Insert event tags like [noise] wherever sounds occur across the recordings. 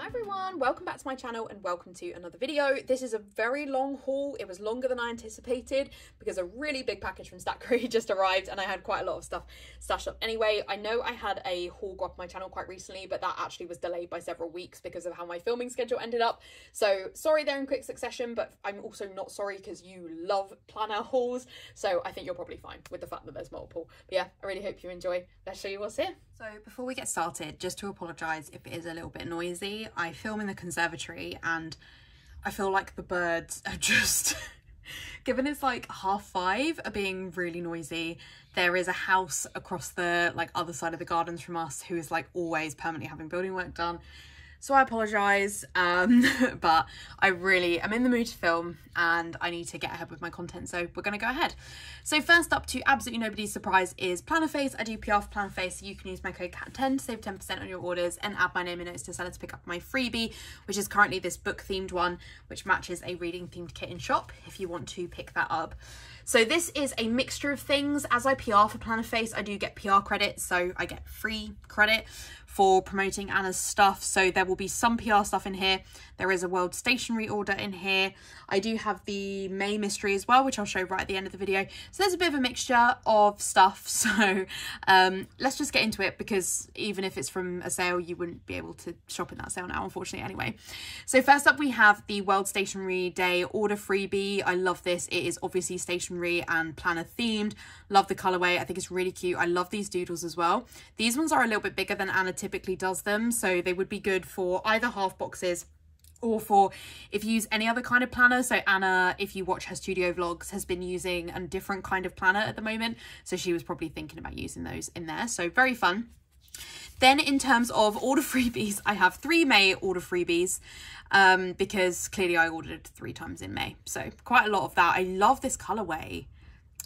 Hi everyone, welcome back to my channel and welcome to another video. This is a very long haul. It was longer than I anticipated because a really big package from Stackry [laughs] just arrived and I had quite a lot of stuff stashed up. Anyway, I know I had a haul go up my channel quite recently, but that actually was delayed by several weeks because of how my filming schedule ended up. So sorry they're in quick succession, but I'm also not sorry because you love planner hauls. So I think you're probably fine with the fact that there's multiple. But yeah, I really hope you enjoy. Let's show you what's here. So before we get started, just to apologise if it is a little bit noisy, I film in the conservatory and I feel like the birds [laughs] are just, [laughs] given it's like half five, are being really noisy. There is a house across the like other side of the gardens from us who is like always permanently having building work done. So I apologise, um, [laughs] but I really am in the mood to film and I need to get ahead with my content, so we're going to go ahead. So first up to absolutely nobody's surprise is Plannerface. I do PR for Plannerface, so you can use my code KAT10 to save 10% on your orders and add my name and notes to seller to pick up my freebie, which is currently this book themed one, which matches a reading themed kit in shop if you want to pick that up. So this is a mixture of things. As I PR for Plannerface, I do get PR credit, so I get free credit for promoting Anna's stuff. So there will be some PR stuff in here. There is a World Stationery order in here. I do have the May mystery as well, which I'll show right at the end of the video. So there's a bit of a mixture of stuff. [laughs] So um, let's just get into it because even if it's from a sale, you wouldn't be able to shop in that sale now, unfortunately, anyway. So first up, we have the World Stationery Day order freebie. I love this. It is obviously stationery and planner themed. Love the colorway. I think it's really cute. I love these doodles as well. These ones are a little bit bigger than Anna typically does them. So they would be good for either half boxes or for if you use any other kind of planner. So Anna, if you watch her studio vlogs, has been using a different kind of planner at the moment. So she was probably thinking about using those in there. So very fun. Then in terms of order freebies, I have three May order freebies um, because clearly I ordered three times in May. So quite a lot of that. I love this colorway.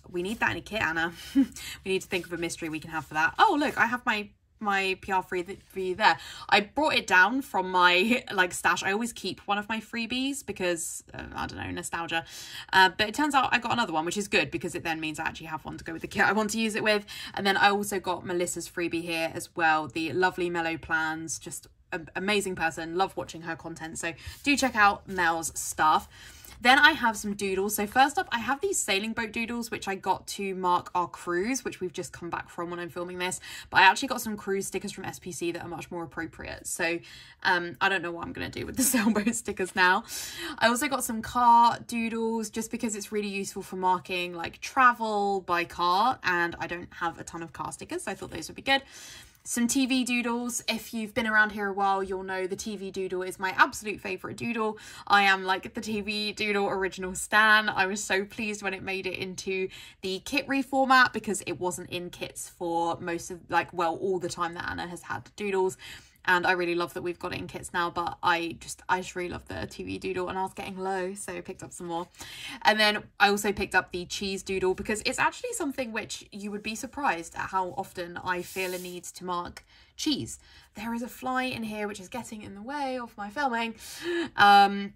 We need that in a kit, Anna. [laughs] we need to think of a mystery we can have for that. Oh, look, I have my my PR free there. I brought it down from my like stash. I always keep one of my freebies because uh, I don't know nostalgia. Uh, but it turns out I got another one, which is good because it then means I actually have one to go with the kit I want to use it with. And then I also got Melissa's freebie here as well. The lovely mellow plans, just amazing person. Love watching her content. So do check out Mel's stuff. Then I have some doodles. So first up, I have these sailing boat doodles, which I got to mark our cruise, which we've just come back from when I'm filming this. But I actually got some cruise stickers from SPC that are much more appropriate. So um, I don't know what I'm going to do with the [laughs] sailboat stickers now. I also got some car doodles just because it's really useful for marking like travel by car. And I don't have a ton of car stickers. So I thought those would be good. Some TV doodles. If you've been around here a while, you'll know the TV doodle is my absolute favourite doodle. I am like the TV doodle original stan. I was so pleased when it made it into the kit reformat because it wasn't in kits for most of like, well, all the time that Anna has had doodles and I really love that we've got it in kits now but I just I just really love the TV doodle and I was getting low so I picked up some more. And then I also picked up the cheese doodle because it's actually something which you would be surprised at how often I feel a need to mark cheese. There is a fly in here which is getting in the way of my filming. Um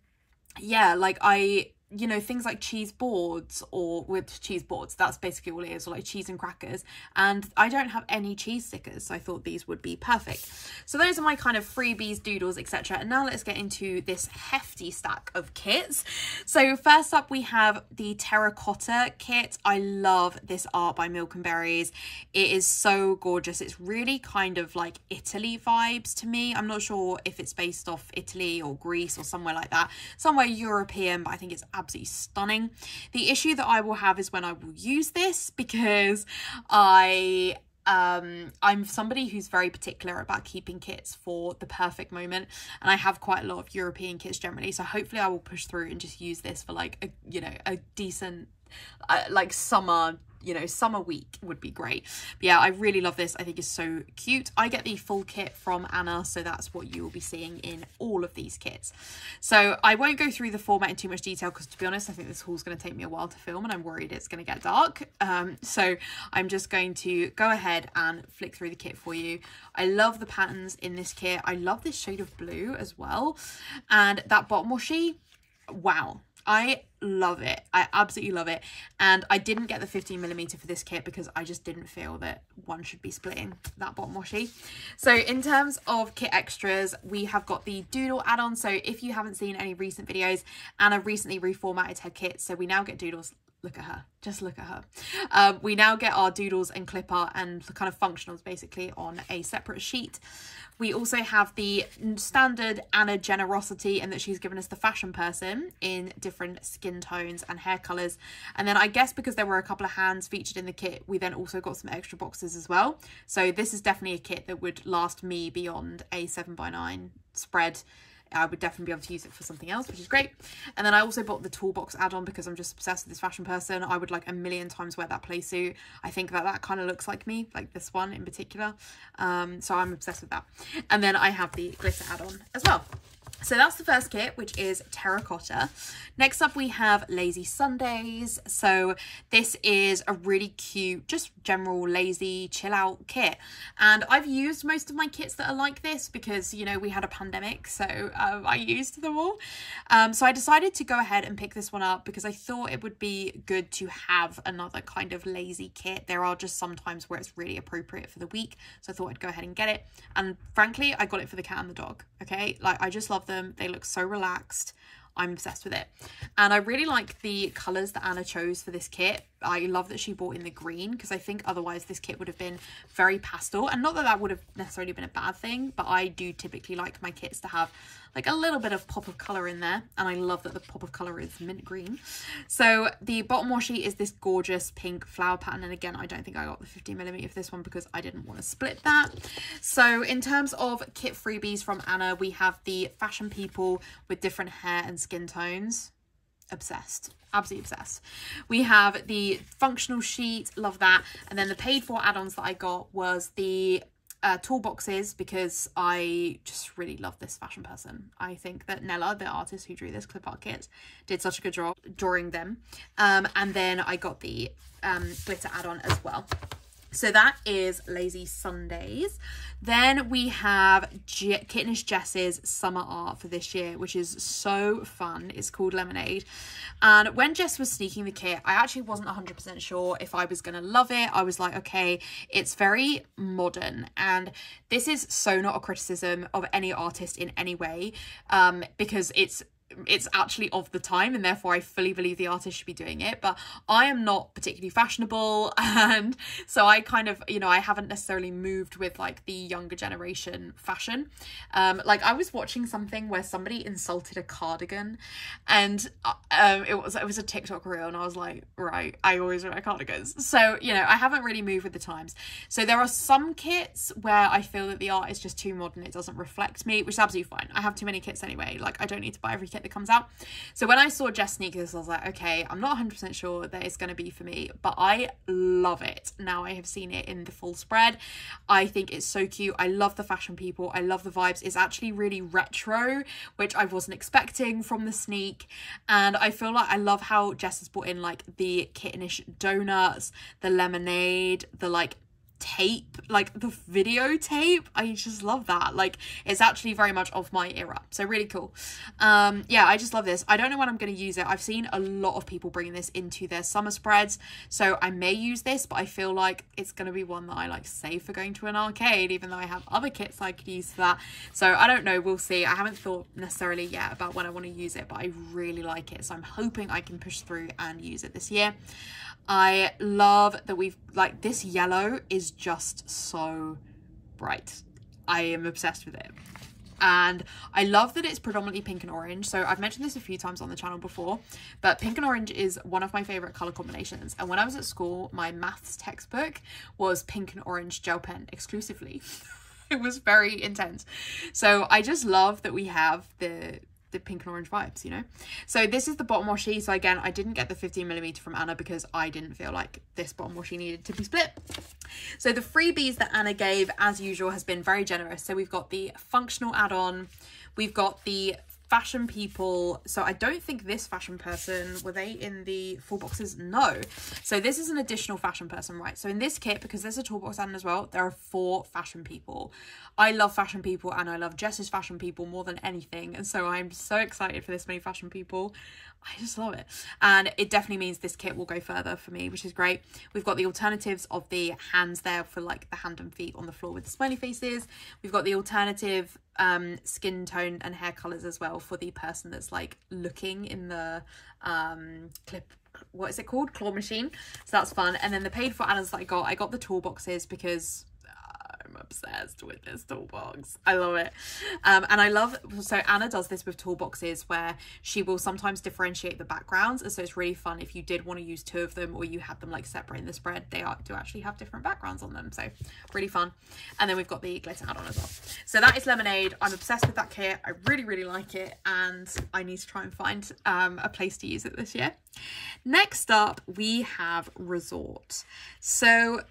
yeah like I you know things like cheese boards or with cheese boards that's basically all it is or like cheese and crackers. And i don't have any cheese stickers so i thought these would be perfect. So those are my kind of freebies doodles etc and now let's get into this hefty stack of kits. So first up we have the terracotta kit. I love this art by milk and berries. It is so gorgeous. It's really kind of like italy vibes to me. I'm not sure if it's based off italy or greece or somewhere like that. Somewhere european but i think it's absolutely stunning. The issue that I will have is when I will use this because I um, I'm somebody who's very particular about keeping kits for the perfect moment and I have quite a lot of European kits generally so hopefully I will push through and just use this for like a you know a decent uh, like summer you know, summer week would be great. But yeah, I really love this. I think it's so cute. I get the full kit from Anna, so that's what you will be seeing in all of these kits. So I won't go through the format in too much detail because to be honest, I think this haul's going to take me a while to film and I'm worried it's going to get dark. Um, so I'm just going to go ahead and flick through the kit for you. I love the patterns in this kit. I love this shade of blue as well. And that bottom washi, wow I love it. I absolutely love it. And I didn't get the 15 millimeter for this kit because I just didn't feel that one should be splitting that bottom washi. So in terms of kit extras, we have got the doodle add-on. So if you haven't seen any recent videos, Anna recently reformatted her kit. So we now get doodles look at her just look at her um, we now get our doodles and clip art and the kind of functionals basically on a separate sheet we also have the standard Anna generosity and that she's given us the fashion person in different skin tones and hair colours. And then I guess because there were a couple of hands featured in the kit, we then also got some extra boxes as well. So this is definitely a kit that would last me beyond a 7x9 spread I would definitely be able to use it for something else, which is great. And then I also bought the toolbox add-on because I'm just obsessed with this fashion person. I would like a million times wear that play suit. I think that that kind of looks like me, like this one in particular. Um, so I'm obsessed with that. And then I have the glitter add-on as well. So that's the first kit, which is terracotta. Next up, we have Lazy Sundays. So this is a really cute, just general lazy chill out kit. And I've used most of my kits that are like this because, you know, we had a pandemic, so um, I used them all. Um, so I decided to go ahead and pick this one up because I thought it would be good to have another kind of lazy kit. There are just some times where it's really appropriate for the week. So I thought I'd go ahead and get it. And frankly, I got it for the cat and the dog. Okay. Like I just love them. They look so relaxed. I'm obsessed with it. And I really like the colours that Anna chose for this kit. I love that she bought in the green because I think otherwise this kit would have been very pastel. And not that that would have necessarily been a bad thing, but I do typically like my kits to have like a little bit of pop of colour in there. And I love that the pop of colour is mint green. So the bottom washi is this gorgeous pink flower pattern. And again, I don't think I got the 15mm of this one because I didn't want to split that. So in terms of kit freebies from Anna, we have the fashion people with different hair and skin tones obsessed absolutely obsessed we have the functional sheet love that and then the paid for add-ons that i got was the uh, toolboxes because I just really love this fashion person. I think that Nella, the artist who drew this clip art kit, did such a good job drawing them. Um, and then I got the um, glitter add-on as well. So that is Lazy Sundays. Then we have Je Kittenish Jess's summer art for this year, which is so fun. It's called Lemonade. And when Jess was sneaking the kit, I actually wasn't 100% sure if I was going to love it. I was like, okay, it's very modern. And this is so not a criticism of any artist in any way um, because it's it's actually of the time and therefore I fully believe the artist should be doing it but I am not particularly fashionable [laughs] and so I kind of you know I haven't necessarily moved with like the younger generation fashion. Um like I was watching something where somebody insulted a cardigan and uh, um it was it was a TikTok reel and I was like right I always wear cardigans. So you know I haven't really moved with the times. So there are some kits where I feel that the art is just too modern it doesn't reflect me which is absolutely fine. I have too many kits anyway like I don't need to buy every kit that comes out. So when I saw Jess sneakers, I was like, okay, I'm not 100% sure that it's going to be for me, but I love it. Now I have seen it in the full spread. I think it's so cute. I love the fashion people. I love the vibes. It's actually really retro, which I wasn't expecting from the sneak. And I feel like I love how Jess has brought in like the kittenish donuts, the lemonade, the like tape like the videotape. I just love that. Like it's actually very much of my era. So really cool. Um yeah i just love this. I don't know when i'm going to use it. I've seen a lot of people bringing this into their summer spreads. So i may use this but i feel like it's going to be one that i like save for going to an arcade even though i have other kits i could use for that. So i don't know. We'll see. I haven't thought necessarily yet about when i want to use it but i really like it. So i'm hoping i can push through and use it this year I love that we've like this yellow is just so bright. I am obsessed with it. And I love that it's predominantly pink and orange. So I've mentioned this a few times on the channel before, but pink and orange is one of my favorite color combinations. And when I was at school, my maths textbook was pink and orange gel pen exclusively. [laughs] it was very intense. So I just love that we have the the pink and orange vibes, you know? So this is the bottom washi. So again, I didn't get the 15 millimeter from Anna because I didn't feel like this bottom washi needed to be split. So the freebies that Anna gave, as usual, has been very generous. So we've got the functional add-on, we've got the fashion people. So I don't think this fashion person, were they in the full boxes? No. So this is an additional fashion person, right? So in this kit, because there's a toolbox add as well, there are four fashion people. I love fashion people and I love Jess's fashion people more than anything. And so I'm so excited for this many fashion people. I just love it. And it definitely means this kit will go further for me, which is great. We've got the alternatives of the hands there for like the hand and feet on the floor with the smiley faces. We've got the alternative um, skin tone and hair colours as well for the person that's like looking in the um, clip what is it called claw machine so that's fun and then the paid for Anna's that I got I got the toolboxes because obsessed with this toolbox. I love it. Um, and I love, so Anna does this with toolboxes where she will sometimes differentiate the backgrounds. And so it's really fun if you did want to use two of them or you had them like separate in the spread, they are, do actually have different backgrounds on them. So really fun. And then we've got the glitter add-on as well. So that is Lemonade. I'm obsessed with that kit. I really, really like it. And I need to try and find um, a place to use it this year. Next up, we have Resort. So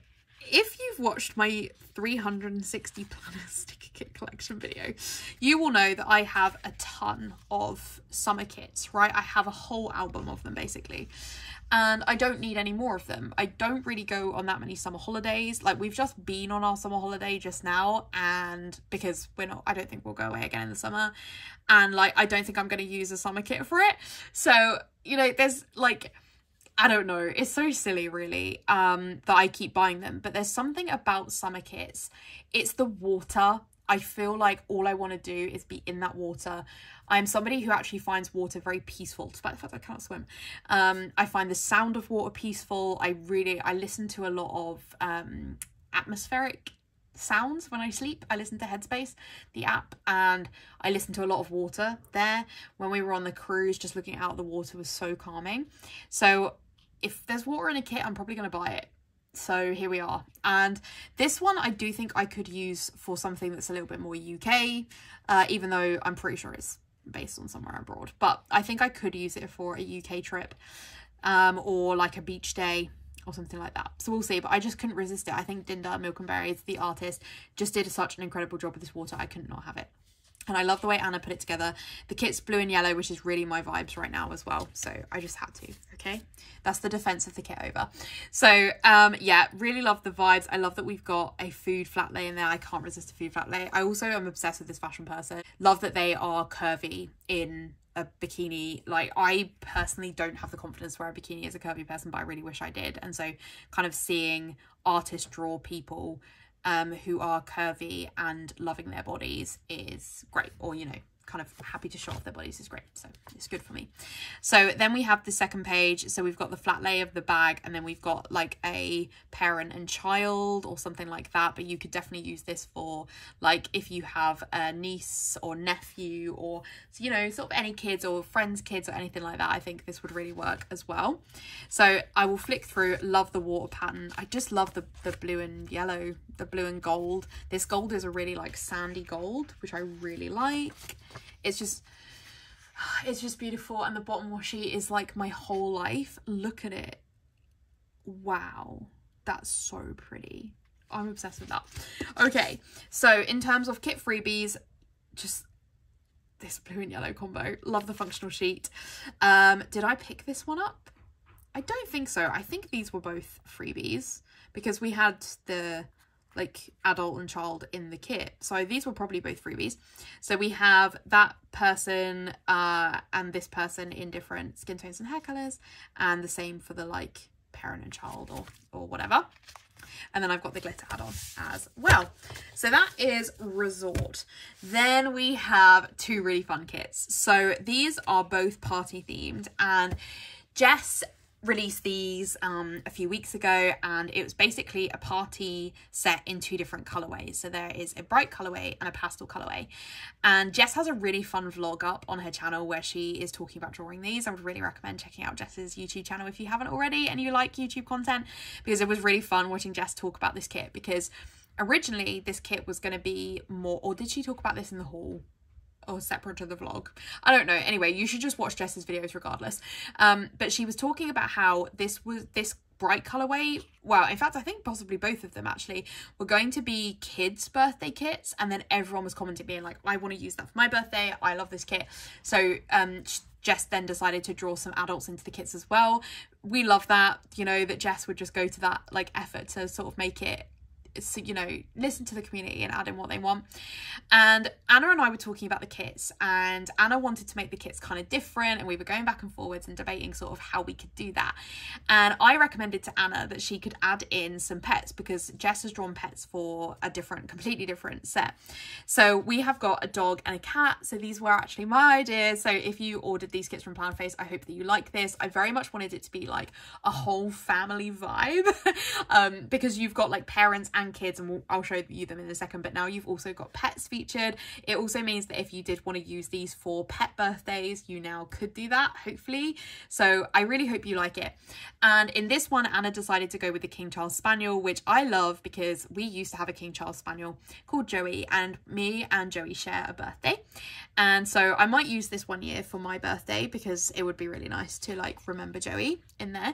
if you've watched my 360 planner sticker [laughs] kit collection video, you will know that I have a ton of summer kits, right? I have a whole album of them basically. And I don't need any more of them. I don't really go on that many summer holidays. Like we've just been on our summer holiday just now and because we're not I don't think we'll go away again in the summer. And like I don't think I'm going to use a summer kit for it. So, you know, there's like I don't know. It's so silly, really, um, that I keep buying them. But there's something about summer kits. It's the water. I feel like all I want to do is be in that water. I'm somebody who actually finds water very peaceful, despite the fact I can't swim. Um, I find the sound of water peaceful. I really, I listen to a lot of um, atmospheric sounds when I sleep. I listen to Headspace, the app, and I listen to a lot of water there. When we were on the cruise, just looking out the water was so calming. So if there's water in a kit, I'm probably going to buy it. So here we are. And this one I do think I could use for something that's a little bit more UK, uh, even though I'm pretty sure it's based on somewhere abroad. But I think I could use it for a UK trip um, or like a beach day or something like that. So we'll see, but I just couldn't resist it. I think Dinda Milk and Berries, the artist, just did such an incredible job with this water. I could not have it. And I love the way Anna put it together. The kit's blue and yellow, which is really my vibes right now as well. So I just had to, okay? That's the defense of the kit over. So um, yeah, really love the vibes. I love that we've got a food flat lay in there. I can't resist a food flat lay. I also am obsessed with this fashion person. Love that they are curvy in a bikini like i personally don't have the confidence to wear a bikini as a curvy person but i really wish i did and so kind of seeing artists draw people um, who are curvy and loving their bodies is great. Or, you know, kind of happy to show off their bodies is great. So it's good for me. So then we have the second page. So we've got the flat lay of the bag and then we've got like a parent and child or something like that. But you could definitely use this for like if you have a niece or nephew or, you know, sort of any kids or friends' kids or anything like that. I think this would really work as well. So I will flick through, love the water pattern. I just love the, the blue and yellow, the blue and gold. This gold is a really like sandy gold, which I really like it's just [sighs] it's just beautiful. And the bottom washi is like my whole life. Look at it. Wow. That's so pretty. I'm obsessed with that. Okay. So in terms of kit freebies just this blue and yellow combo. Love the functional sheet. Um did i pick this one up? I don't think so. I think these were both freebies because we had the like adult and child in the kit. So these were probably both freebies. So we have that person uh, and this person in different skin tones and hair colours and the same for the like parent and child or, or whatever. And then I've got the glitter add-on as well. So that is Resort. Then we have two really fun kits. So these are both party themed and Jess released these um, a few weeks ago and it was basically a party set in two different colorways. So there is a bright colorway and a pastel colorway. And Jess has a really fun vlog up on her channel where she is talking about drawing these. I would really recommend checking out Jess's YouTube channel if you haven't already and you like YouTube content because it was really fun watching Jess talk about this kit because originally this kit was going to be more or did she talk about this in the haul or separate to the vlog. I don't know. Anyway, you should just watch Jess's videos regardless. Um, but she was talking about how this was this bright colorway well in fact i think possibly both of them actually were going to be kids birthday kits and then everyone was commenting being like i want to use that for my birthday i love this kit so um Jess then decided to draw some adults into the kits as well. We love that, you know, that Jess would just go to that like effort to sort of make it you know listen to the community and add in what they want. And anna and i were talking about the kits and anna wanted to make the kits kind of different and we were going back and forwards and debating sort of how we could do that. And i recommended to anna that she could add in some pets because jess has drawn pets for a different completely different set. So we have got a dog and a cat so these were actually my ideas. So if you ordered these kits from Plan Face, i hope that you like this. I very much wanted it to be like a whole family vibe [laughs] um because you've got like parents and kids and we'll, I'll show you them in a second but now you've also got pets featured. It also means that if you did want to use these for pet birthdays you now could do that hopefully. So I really hope you like it. And in this one Anna decided to go with the King Charles Spaniel which I love because we used to have a King Charles Spaniel called Joey and me and Joey share a birthday. And so I might use this one year for my birthday because it would be really nice to like remember Joey in there.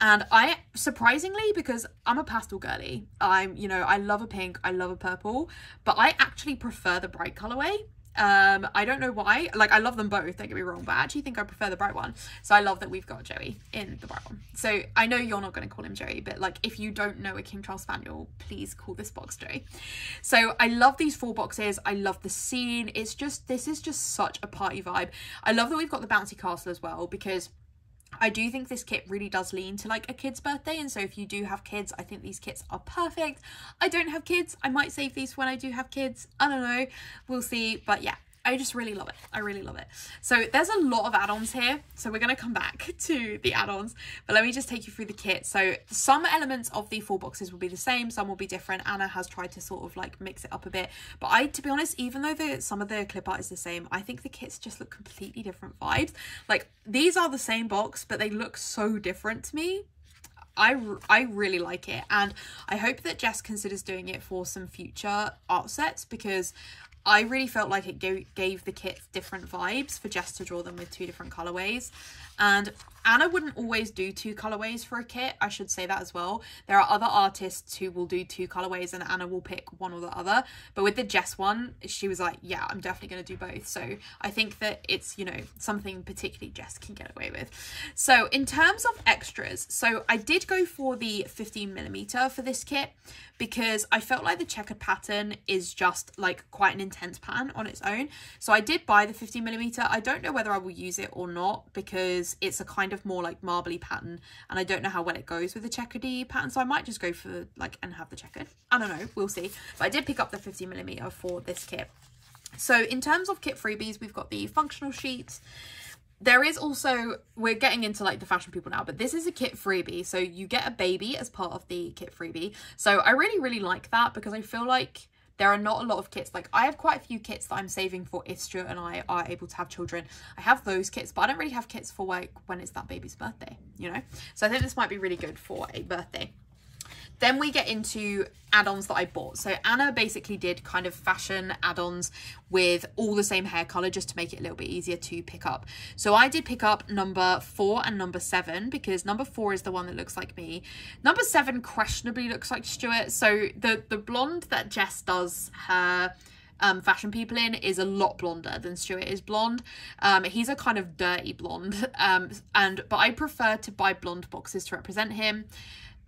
And I surprisingly because I'm a pastel girly I'm you know know, I love a pink, I love a purple, but I actually prefer the bright colorway. Um, I don't know why. Like, I love them both, don't get me wrong, but I actually think I prefer the bright one. So I love that we've got Joey in the bright one. So I know you're not going to call him Joey, but like, if you don't know a King Charles Spaniel, please call this box Joey. So I love these four boxes. I love the scene. It's just, this is just such a party vibe. I love that we've got the bouncy castle as well because I do think this kit really does lean to like a kid's birthday and so if you do have kids I think these kits are perfect. I don't have kids. I might save these when I do have kids. I don't know. We'll see. But yeah I just really love it. I really love it. So there's a lot of add-ons here. So we're going to come back [laughs] to the add-ons, but let me just take you through the kit. So some elements of the four boxes will be the same. Some will be different. Anna has tried to sort of like mix it up a bit. But I, to be honest, even though the, some of the clip art is the same, I think the kits just look completely different vibes. Like these are the same box, but they look so different to me. I, I really like it and I hope that Jess considers doing it for some future art sets because I really felt like it gave the kits different vibes for Jess to draw them with two different colorways. And Anna wouldn't always do two colorways for a kit, I should say that as well. There are other artists who will do two colorways and Anna will pick one or the other. But with the Jess one, she was like, yeah, I'm definitely going to do both. So I think that it's, you know, something particularly Jess can get away with. So in terms of extras, so I did go for the 15 millimeter for this kit because I felt like the checkered pattern is just like quite an intense pattern on its own. So I did buy the 15 millimeter. I don't know whether I will use it or not because it's a kind of more like marbly pattern and I don't know how well it goes with the checkered pattern. So I might just go for like and have the checkered. I don't know. We'll see. But I did pick up the 50 millimeter for this kit. So in terms of kit freebies, we've got the functional sheets, there is also we're getting into like the fashion people now but this is a kit freebie so you get a baby as part of the kit freebie so i really really like that because i feel like there are not a lot of kits. Like i have quite a few kits that i'm saving for if stuart and i are able to have children. I have those kits but i don't really have kits for like when it's that baby's birthday you know? So i think this might be really good for a birthday then we get into add-ons that I bought. So Anna basically did kind of fashion add-ons with all the same hair color just to make it a little bit easier to pick up. So I did pick up number four and number seven because number four is the one that looks like me. Number seven questionably looks like Stuart. So the, the blonde that Jess does her um, fashion people in is a lot blonder than Stuart is blonde. Um, he's a kind of dirty blonde, [laughs] um, and but I prefer to buy blonde boxes to represent him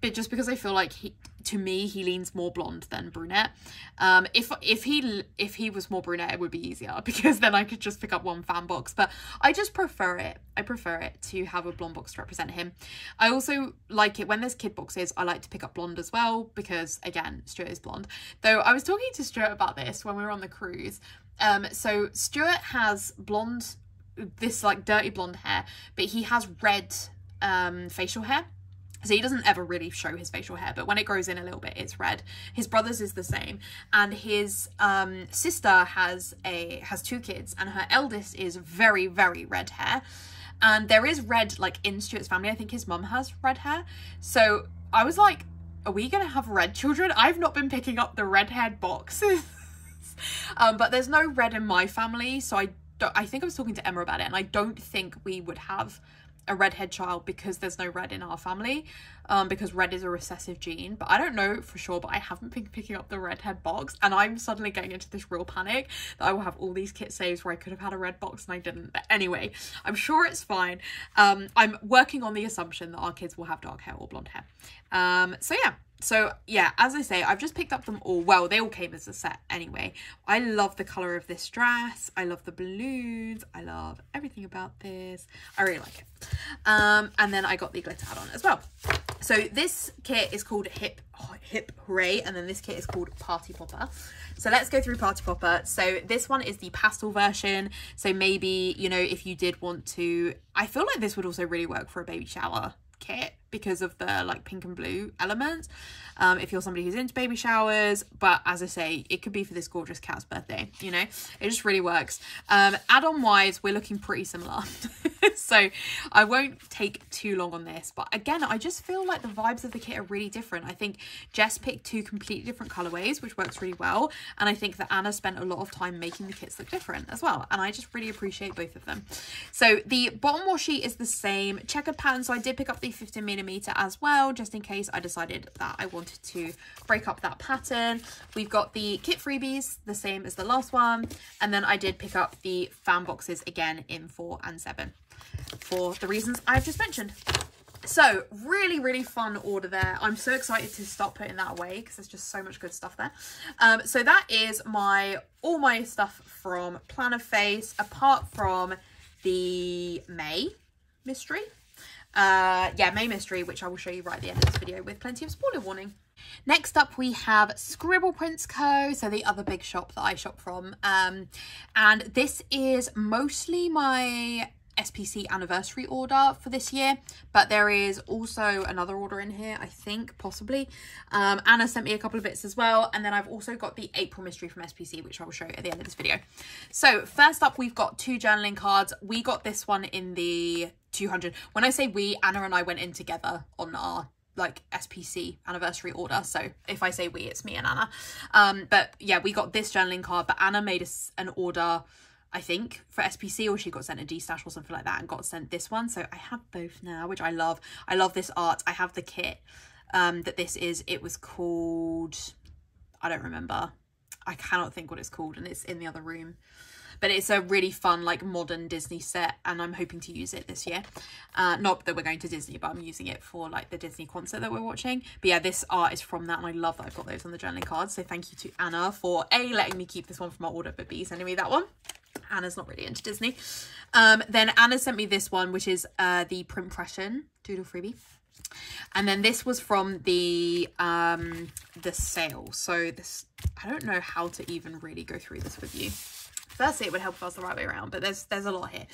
but just because I feel like he to me he leans more blonde than brunette. Um if if he if he was more brunette it would be easier [laughs] because then i could just pick up one fan box but i just prefer it. I prefer it to have a blonde box to represent him. I also like it when there's kid boxes i like to pick up blonde as well because again stuart is blonde. Though i was talking to stuart about this when we were on the cruise. Um so stuart has blonde this like dirty blonde hair but he has red um facial hair so he doesn't ever really show his facial hair, but when it grows in a little bit, it's red. His brother's is the same, and his um, sister has a has two kids, and her eldest is very very red hair, and there is red like in Stuart's family. I think his mum has red hair, so I was like, are we gonna have red children? I've not been picking up the red haired boxes, [laughs] um, but there's no red in my family, so I don't. I think I was talking to Emma about it, and I don't think we would have a redhead child because there's no red in our family, um, because red is a recessive gene. But I don't know for sure, but I haven't been picking up the redhead box and I'm suddenly getting into this real panic that I will have all these kit saves where I could have had a red box and I didn't. But anyway, I'm sure it's fine. Um, I'm working on the assumption that our kids will have dark hair or blonde hair. Um, so yeah, so yeah, as I say, I've just picked up them all. Well, they all came as a set anyway. I love the colour of this dress. I love the balloons. I love everything about this. I really like it. Um, and then I got the glitter add-on as well. So this kit is called Hip oh, Hip Hooray, and then this kit is called Party Popper. So let's go through Party Popper. So this one is the pastel version. So maybe, you know, if you did want to, I feel like this would also really work for a baby shower kit because of the like pink and blue element um if you're somebody who's into baby showers. But as i say it could be for this gorgeous cat's birthday you know? It just really works. Um add-on wise we're looking pretty similar [laughs] [laughs] so i won't take too long on this but again i just feel like the vibes of the kit are really different i think jess picked two completely different colorways which works really well and i think that anna spent a lot of time making the kits look different as well and i just really appreciate both of them so the bottom washi is the same checkered pattern so i did pick up the 15 millimeter as well, just in case I decided that I wanted to break up that pattern. We've got the kit freebies, the same as the last one. And then I did pick up the fan boxes again in four and seven for the reasons I've just mentioned. So really, really fun order there. I'm so excited to start putting that away because there's just so much good stuff there. Um, so that is my all my stuff from Plannerface, apart from the May mystery uh, yeah, May Mystery, which I will show you right at the end of this video with plenty of spoiler warning. Next up, we have Scribble Prints Co. So the other big shop that I shop from. Um, and this is mostly my SPC anniversary order for this year, but there is also another order in here, I think, possibly. Um, Anna sent me a couple of bits as well, and then I've also got the April mystery from SPC, which I will show you at the end of this video. So first up, we've got two journaling cards. We got this one in the 200. When I say we, Anna and I went in together on our like SPC anniversary order. So if I say we, it's me and Anna. Um, but yeah, we got this journaling card, but Anna made us an order, I think, for SPC or she got sent a D-stash or something like that and got sent this one. So I have both now, which I love. I love this art. I have the kit um, that this is. It was called, I don't remember. I cannot think what it's called and it's in the other room but it's a really fun like modern Disney set and I'm hoping to use it this year. Uh, not that we're going to Disney, but I'm using it for like the Disney concert that we're watching. But yeah, this art is from that and I love that I've got those on the journaling cards. So thank you to Anna for A, letting me keep this one from our order, but B, sending me that one. Anna's not really into Disney. Um, then Anna sent me this one, which is uh, the Printpression Doodle Freebie. And then this was from the um, the sale. So this, I don't know how to even really go through this with you. Firstly, it would help if I was the right way around, but there's there's a lot here.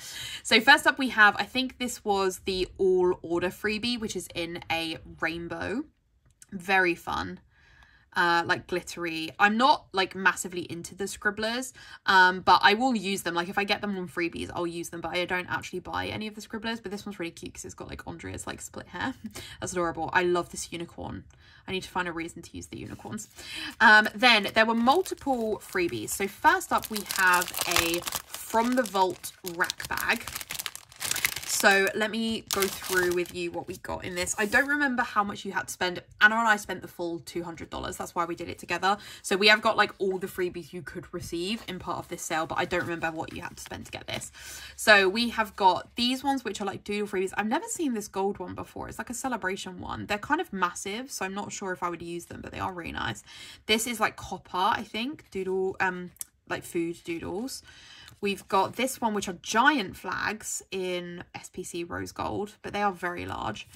So first up we have, I think this was the all order freebie, which is in a rainbow. Very fun uh, like glittery. I'm not like massively into the scribblers, um, but I will use them. Like if I get them on freebies, I'll use them, but I don't actually buy any of the scribblers. But this one's really cute because it's got like Andrea's like split hair. [laughs] That's adorable. I love this unicorn. I need to find a reason to use the unicorns. Um, then there were multiple freebies. So first up we have a From the Vault rack bag. So let me go through with you what we got in this. I don't remember how much you had to spend. Anna and I spent the full $200. That's why we did it together. So we have got like all the freebies you could receive in part of this sale, but I don't remember what you had to spend to get this. So we have got these ones, which are like doodle freebies. I've never seen this gold one before. It's like a celebration one. They're kind of massive, so I'm not sure if I would use them, but they are really nice. This is like copper, I think, doodle, um, like food doodles. We've got this one, which are giant flags in SPC Rose Gold, but they are very large.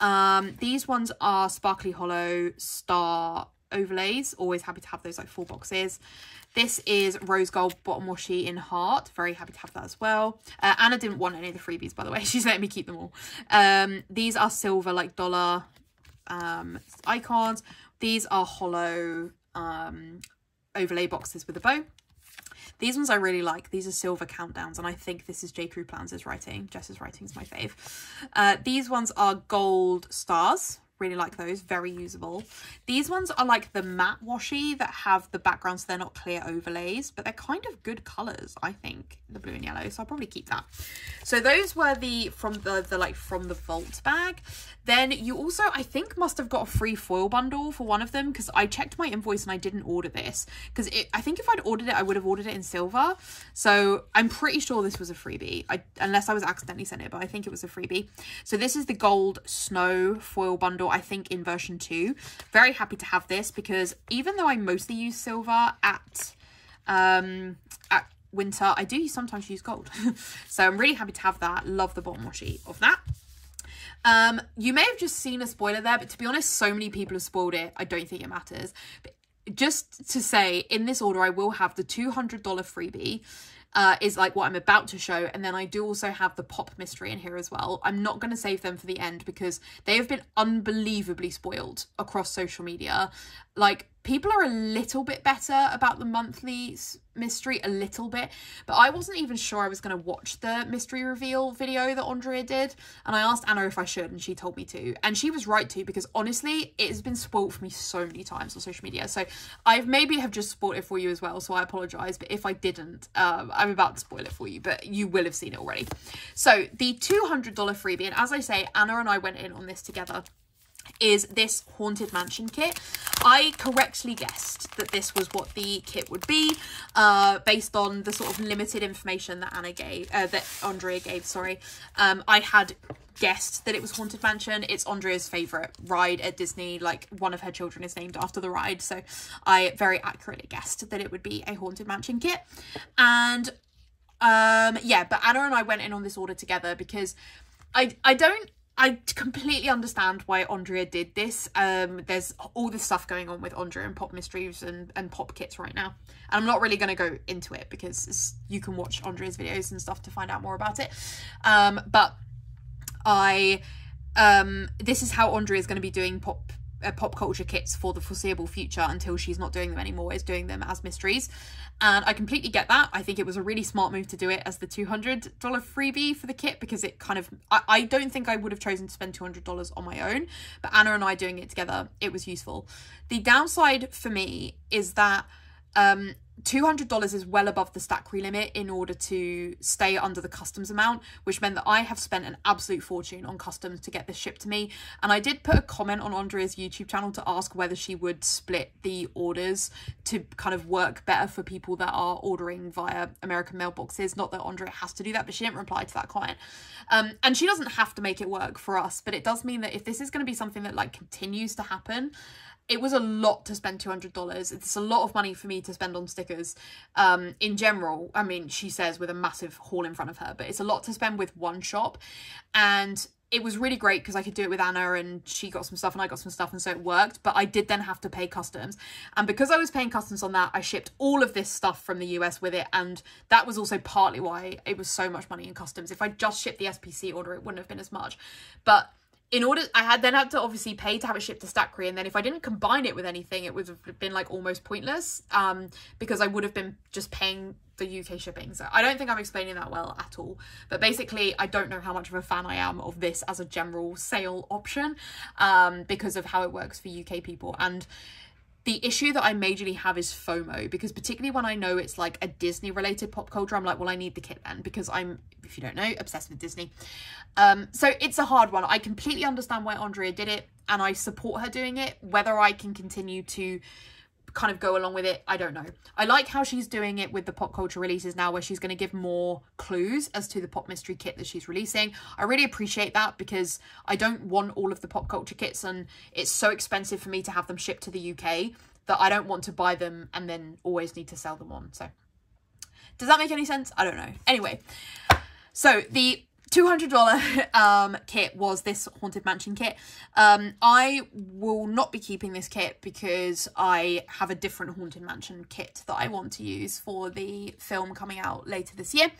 Um, these ones are Sparkly Hollow Star overlays. Always happy to have those like full boxes. This is Rose Gold Bottom Washi in Heart. Very happy to have that as well. Uh, Anna didn't want any of the freebies, by the way. [laughs] She's letting me keep them all. Um, these are silver, like dollar um, icons. These are hollow um, overlay boxes with a bow. These ones I really like. These are silver countdowns, and I think this is J. Crew Plans' writing. Jess's writing is my fave. Uh, these ones are gold stars. Really like those, very usable. These ones are like the matte washi that have the background so they're not clear overlays, but they're kind of good colours, I think, the blue and yellow, so I'll probably keep that. So those were the, from the, the like, from the Vault bag. Then you also, I think, must have got a free foil bundle for one of them because I checked my invoice and I didn't order this because I think if I'd ordered it, I would have ordered it in silver. So I'm pretty sure this was a freebie, I, unless I was accidentally sent it, but I think it was a freebie. So this is the gold snow foil bundle, I think in version two. Very happy to have this because even though I mostly use silver at um at winter i do sometimes use gold [laughs] so i'm really happy to have that love the bottom washi of that um, you may have just seen a spoiler there, but to be honest, so many people have spoiled it. I don't think it matters. But just to say, in this order, I will have the $200 freebie. Uh, is like what I'm about to show. And then I do also have the pop mystery in here as well. I'm not going to save them for the end because they have been unbelievably spoiled across social media. Like people are a little bit better about the monthly mystery a little bit but i wasn't even sure i was going to watch the mystery reveal video that andrea did and i asked anna if i should and she told me to and she was right to because honestly it has been spoilt for me so many times on social media so i've maybe have just spoiled it for you as well so i apologize but if i didn't um, i'm about to spoil it for you but you will have seen it already. So the $200 freebie and as i say anna and i went in on this together is this Haunted Mansion kit. I correctly guessed that this was what the kit would be uh, based on the sort of limited information that Anna gave, uh, that Andrea gave, sorry. Um, I had guessed that it was Haunted Mansion. It's Andrea's favourite ride at Disney. Like, one of her children is named after the ride. So I very accurately guessed that it would be a Haunted Mansion kit. And um, yeah, but Anna and I went in on this order together because I, I don't I completely understand why Andrea did this. Um, there's all this stuff going on with Andrea and Pop Mysteries and, and Pop Kits right now. And I'm not really going to go into it because you can watch Andrea's videos and stuff to find out more about it. Um, but I, um, this is how Andrea is going to be doing Pop uh, pop culture kits for the foreseeable future until she's not doing them anymore is doing them as mysteries. And i completely get that. I think it was a really smart move to do it as the $200 freebie for the kit because it kind of i, I don't think i would have chosen to spend $200 on my own but anna and i doing it together it was useful. The downside for me is that um $200 is well above the Stackry limit in order to stay under the customs amount, which meant that I have spent an absolute fortune on customs to get this shipped to me. And I did put a comment on Andrea's YouTube channel to ask whether she would split the orders to kind of work better for people that are ordering via American mailboxes. Not that Andrea has to do that, but she didn't reply to that comment. Um, and she doesn't have to make it work for us, but it does mean that if this is going to be something that like continues to happen, it was a lot to spend $200 it's a lot of money for me to spend on stickers um in general i mean she says with a massive haul in front of her but it's a lot to spend with one shop and it was really great because I could do it with Anna and she got some stuff and I got some stuff and so it worked. But I did then have to pay customs. And because I was paying customs on that, I shipped all of this stuff from the US with it. And that was also partly why it was so much money in customs. If I just shipped the SPC order, it wouldn't have been as much. But in order I had then had to obviously pay to have it shipped to Stackry and then if I didn't combine it with anything it would have been like almost pointless um because I would have been just paying the UK shipping. So I don't think I'm explaining that well at all. But basically I don't know how much of a fan I am of this as a general sale option um because of how it works for UK people. And the issue that I majorly have is FOMO because particularly when I know it's like a Disney related pop culture, I'm like, well, I need the kit then because I'm, if you don't know, obsessed with Disney. Um, so it's a hard one. I completely understand why Andrea did it and I support her doing it. Whether I can continue to kind of go along with it, I don't know. I like how she's doing it with the pop culture releases now where she's going to give more clues as to the pop mystery kit that she's releasing. I really appreciate that because I don't want all of the pop culture kits and it's so expensive for me to have them shipped to the UK that I don't want to buy them and then always need to sell them on. So does that make any sense? I don't know. Anyway, so the $200 [laughs] um, kit was this Haunted Mansion kit. Um, I will not be keeping this kit because I have a different Haunted Mansion kit that I want to use for the film coming out later this year.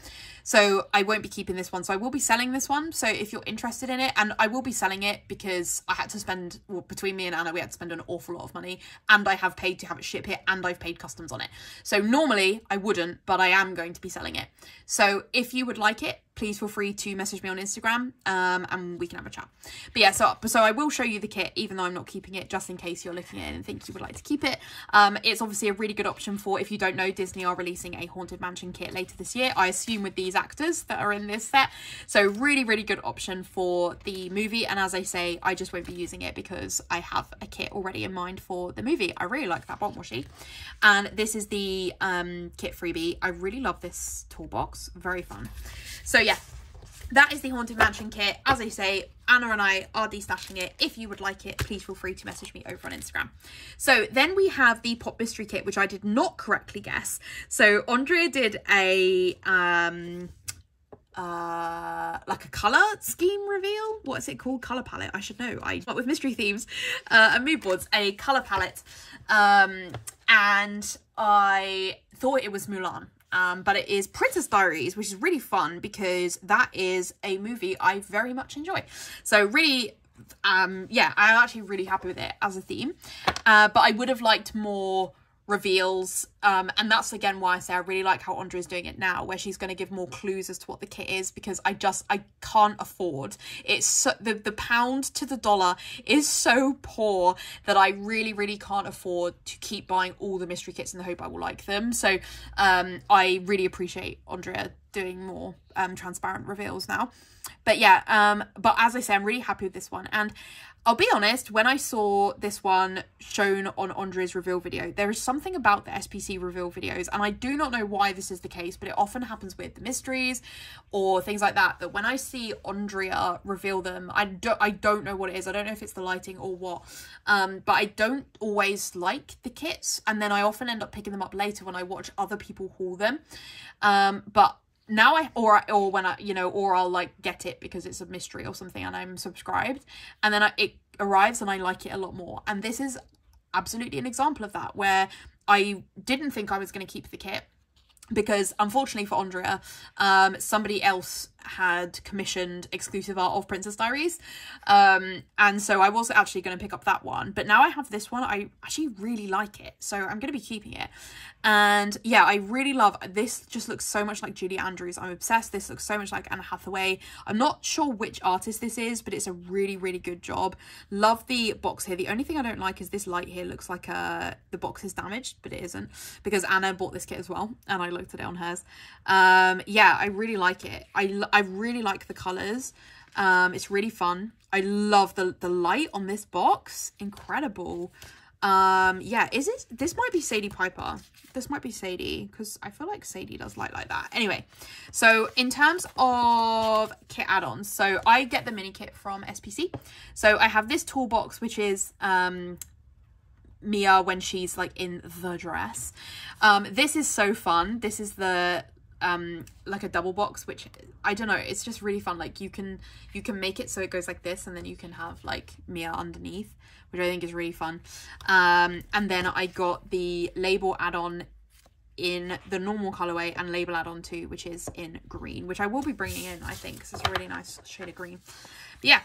So I won't be keeping this one. So I will be selling this one. So if you're interested in it, and I will be selling it because I had to spend, well, between me and Anna, we had to spend an awful lot of money and I have paid to have it shipped here and I've paid customs on it. So normally I wouldn't, but I am going to be selling it. So if you would like it, please feel free to message me on Instagram um, and we can have a chat. But yeah, so, so I will show you the kit, even though I'm not keeping it, just in case you're looking at it and think you would like to keep it. Um, it's obviously a really good option for, if you don't know, Disney are releasing a Haunted Mansion kit later this year, I assume with these actors that are in this set. So really, really good option for the movie. And as I say, I just won't be using it because I have a kit already in mind for the movie. I really like that bottom washi. And this is the um, kit freebie. I really love this toolbox. Very fun. So yeah, that is the Haunted Mansion kit. As I say, Anna and I are destashing it. If you would like it, please feel free to message me over on Instagram. So then we have the Pop Mystery kit, which I did not correctly guess. So Andrea did a um uh like a color scheme reveal what's it called color palette i should know i but with mystery themes uh and mood boards a color palette um and i thought it was mulan um, but it is Princess Diaries, which is really fun because that is a movie I very much enjoy. So really, um, yeah, I'm actually really happy with it as a theme. Uh, but I would have liked more reveals um and that's again why i say i really like how andrea is doing it now where she's going to give more clues as to what the kit is because i just i can't afford. It's so, the the pound to the dollar is so poor that i really really can't afford to keep buying all the mystery kits in the hope i will like them. So um i really appreciate andrea doing more um transparent reveals now. But yeah um but as i say i'm really happy with this one. And I'll be honest, when I saw this one shown on Andrea's reveal video, there is something about the SPC reveal videos, and I do not know why this is the case, but it often happens with the mysteries or things like that, that when I see Andrea reveal them, I don't, I don't know what it is. I don't know if it's the lighting or what, um, but I don't always like the kits, and then I often end up picking them up later when I watch other people haul them. Um, but now I or or when I you know or I'll like get it because it's a mystery or something and I'm subscribed. And then I, it arrives and I like it a lot more. And this is absolutely an example of that where I didn't think I was going to keep the kit because unfortunately for Andrea, um, somebody else had commissioned exclusive art of Princess Diaries. Um, and so I was actually going to pick up that one. But now I have this one. I actually really like it. So I'm going to be keeping it. And yeah, I really love this. Just looks so much like Julie Andrews. I'm obsessed. This looks so much like Anne Hathaway. I'm not sure which artist this is, but it's a really, really good job. Love the box here. The only thing I don't like is this light here looks like uh, the box is damaged, but it isn't because Anna bought this kit as well. And I looked at it on hers. Um, yeah, I really like it. I, I really like the colours. Um, it's really fun. I love the, the light on this box. Incredible. Um, yeah, is it? This might be Sadie Piper. This might be Sadie because I feel like Sadie does light like that. Anyway, so in terms of kit add-ons, so I get the mini kit from SPC. So I have this toolbox, which is um, Mia when she's like in the dress. Um, this is so fun. This is the um like a double box which i don't know it's just really fun. Like you can you can make it so it goes like this and then you can have like mia underneath which i think is really fun. Um and then i got the label add-on in the normal colorway and label add-on too which is in green which i will be bringing in i think because it's a really nice shade of green. But yeah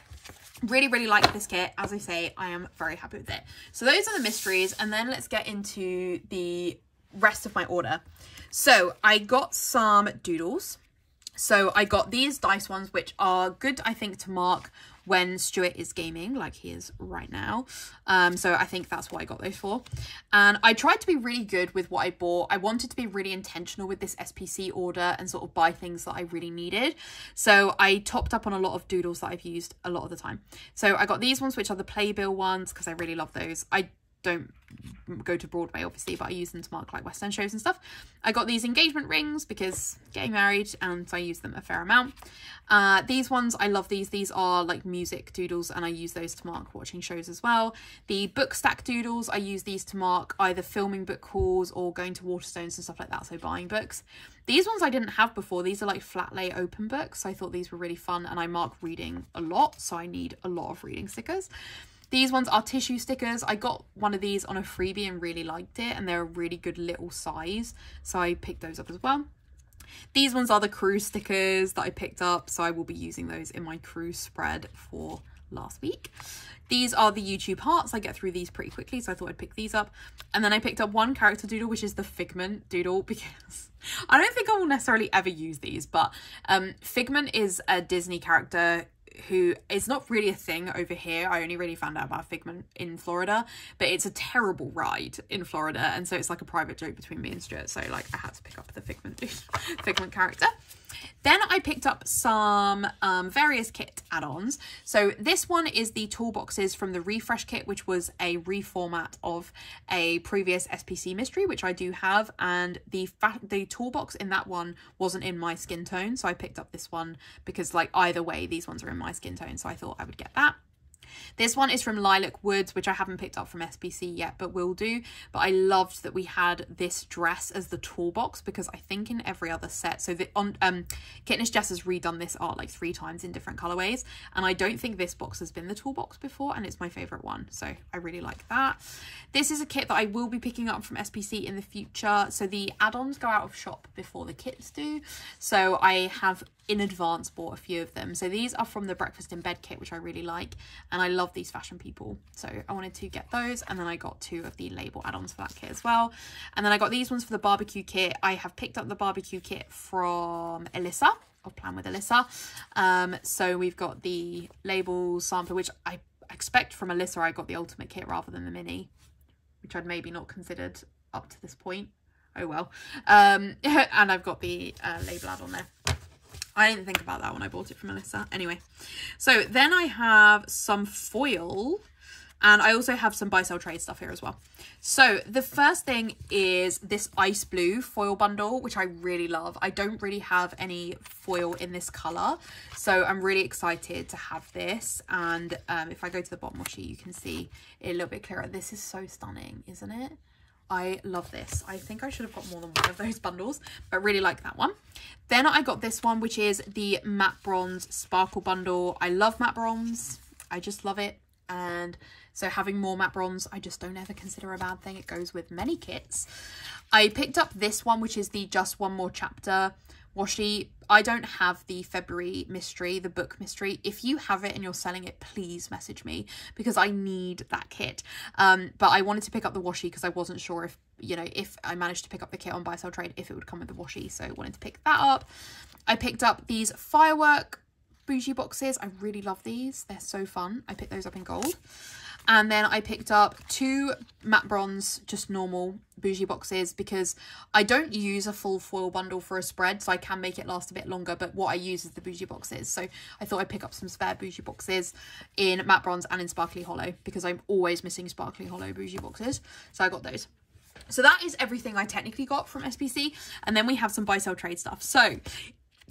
really really like this kit. As i say i am very happy with it. So those are the mysteries and then let's get into the rest of my order so I got some doodles. So I got these dice ones, which are good, I think, to mark when Stuart is gaming, like he is right now. Um, so I think that's what I got those for. And I tried to be really good with what I bought. I wanted to be really intentional with this SPC order and sort of buy things that I really needed. So I topped up on a lot of doodles that I've used a lot of the time. So I got these ones, which are the playbill ones, because I really love those. I don't go to Broadway obviously but I use them to mark like West End shows and stuff. I got these engagement rings because getting married and I use them a fair amount. Uh, these ones, I love these. These are like music doodles and I use those to mark watching shows as well. The book stack doodles, I use these to mark either filming book hauls or going to Waterstones and stuff like that, so buying books. These ones I didn't have before. These are like flat lay open books. I thought these were really fun and I mark reading a lot, so I need a lot of reading stickers. These ones are tissue stickers. I got one of these on a freebie and really liked it and they're a really good little size. So I picked those up as well. These ones are the cruise stickers that I picked up. So I will be using those in my cruise spread for last week. These are the YouTube hearts. I get through these pretty quickly, so I thought I'd pick these up. And then I picked up one character doodle, which is the Figment doodle, [laughs] because I don't think I will necessarily ever use these, but um, Figment is a Disney character who is not really a thing over here. I only really found out about Figment in Florida, but it's a terrible ride in Florida, and so it's like a private joke between me and Stuart. So like I had to pick up the Figment [laughs] Figment character. Then I picked up some um, various kit add-ons. So this one is the toolboxes from the Refresh kit, which was a reformat of a previous SPC mystery, which I do have. And the the toolbox in that one wasn't in my skin tone. So I picked up this one because like either way, these ones are in my skin tone. So I thought I would get that. This one is from Lilac Woods, which I haven't picked up from SPC yet, but will do. But I loved that we had this dress as the toolbox because I think in every other set, so the on um Kitnish Jess has redone this art like three times in different colorways, and I don't think this box has been the toolbox before, and it's my favorite one, so I really like that. This is a kit that I will be picking up from SPC in the future. So the add-ons go out of shop before the kits do. So I have in advance bought a few of them. So these are from the Breakfast in Bed kit, which I really like. And I love these fashion people. So I wanted to get those. And then I got two of the label add-ons for that kit as well. And then I got these ones for the barbecue kit. I have picked up the barbecue kit from Alyssa of Plan with Alyssa. Um, so we've got the label sampler, which I expect from Alyssa I got the ultimate kit rather than the mini, which I'd maybe not considered up to this point. Oh well. Um, [laughs] and I've got the uh, label add on there. I didn't think about that when I bought it from Alyssa. Anyway, so then I have some foil and I also have some buy sell trade stuff here as well. So the first thing is this ice blue foil bundle, which I really love. I don't really have any foil in this color. So I'm really excited to have this. And um, if I go to the bottom washi, you can see it a little bit clearer. This is so stunning, isn't it? I love this. I think I should have got more than one of those bundles, but really like that one. Then I got this one, which is the Matte Bronze Sparkle Bundle. I love matte bronze. I just love it. And so having more matte bronze, I just don't ever consider a bad thing. It goes with many kits. I picked up this one, which is the Just One More Chapter washi. I don't have the February mystery, the book mystery. If you have it and you're selling it, please message me because I need that kit. Um, but I wanted to pick up the washi because I wasn't sure if, you know, if I managed to pick up the kit on buy sell trade, if it would come with the washi. So I wanted to pick that up. I picked up these firework bougie boxes. I really love these. They're so fun. I picked those up in gold. And then I picked up two matte bronze, just normal bougie boxes because I don't use a full foil bundle for a spread, so I can make it last a bit longer. But what I use is the bougie boxes. So I thought I'd pick up some spare bougie boxes in matte bronze and in sparkly hollow because I'm always missing sparkly hollow bougie boxes. So I got those. So that is everything I technically got from SPC. And then we have some buy sell trade stuff. So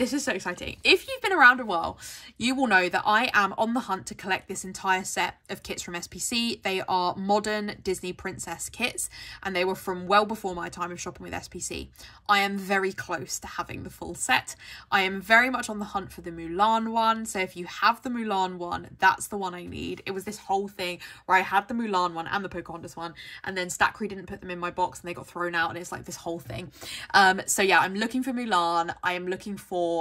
this is so exciting. If you've been around a while, you will know that I am on the hunt to collect this entire set of kits from SPC. They are modern Disney princess kits and they were from well before my time of shopping with SPC. I am very close to having the full set. I am very much on the hunt for the Mulan one. So if you have the Mulan one, that's the one I need. It was this whole thing where I had the Mulan one and the Pocahontas one and then Stackry didn't put them in my box and they got thrown out and it's like this whole thing. Um, so yeah, I'm looking for Mulan. I am looking for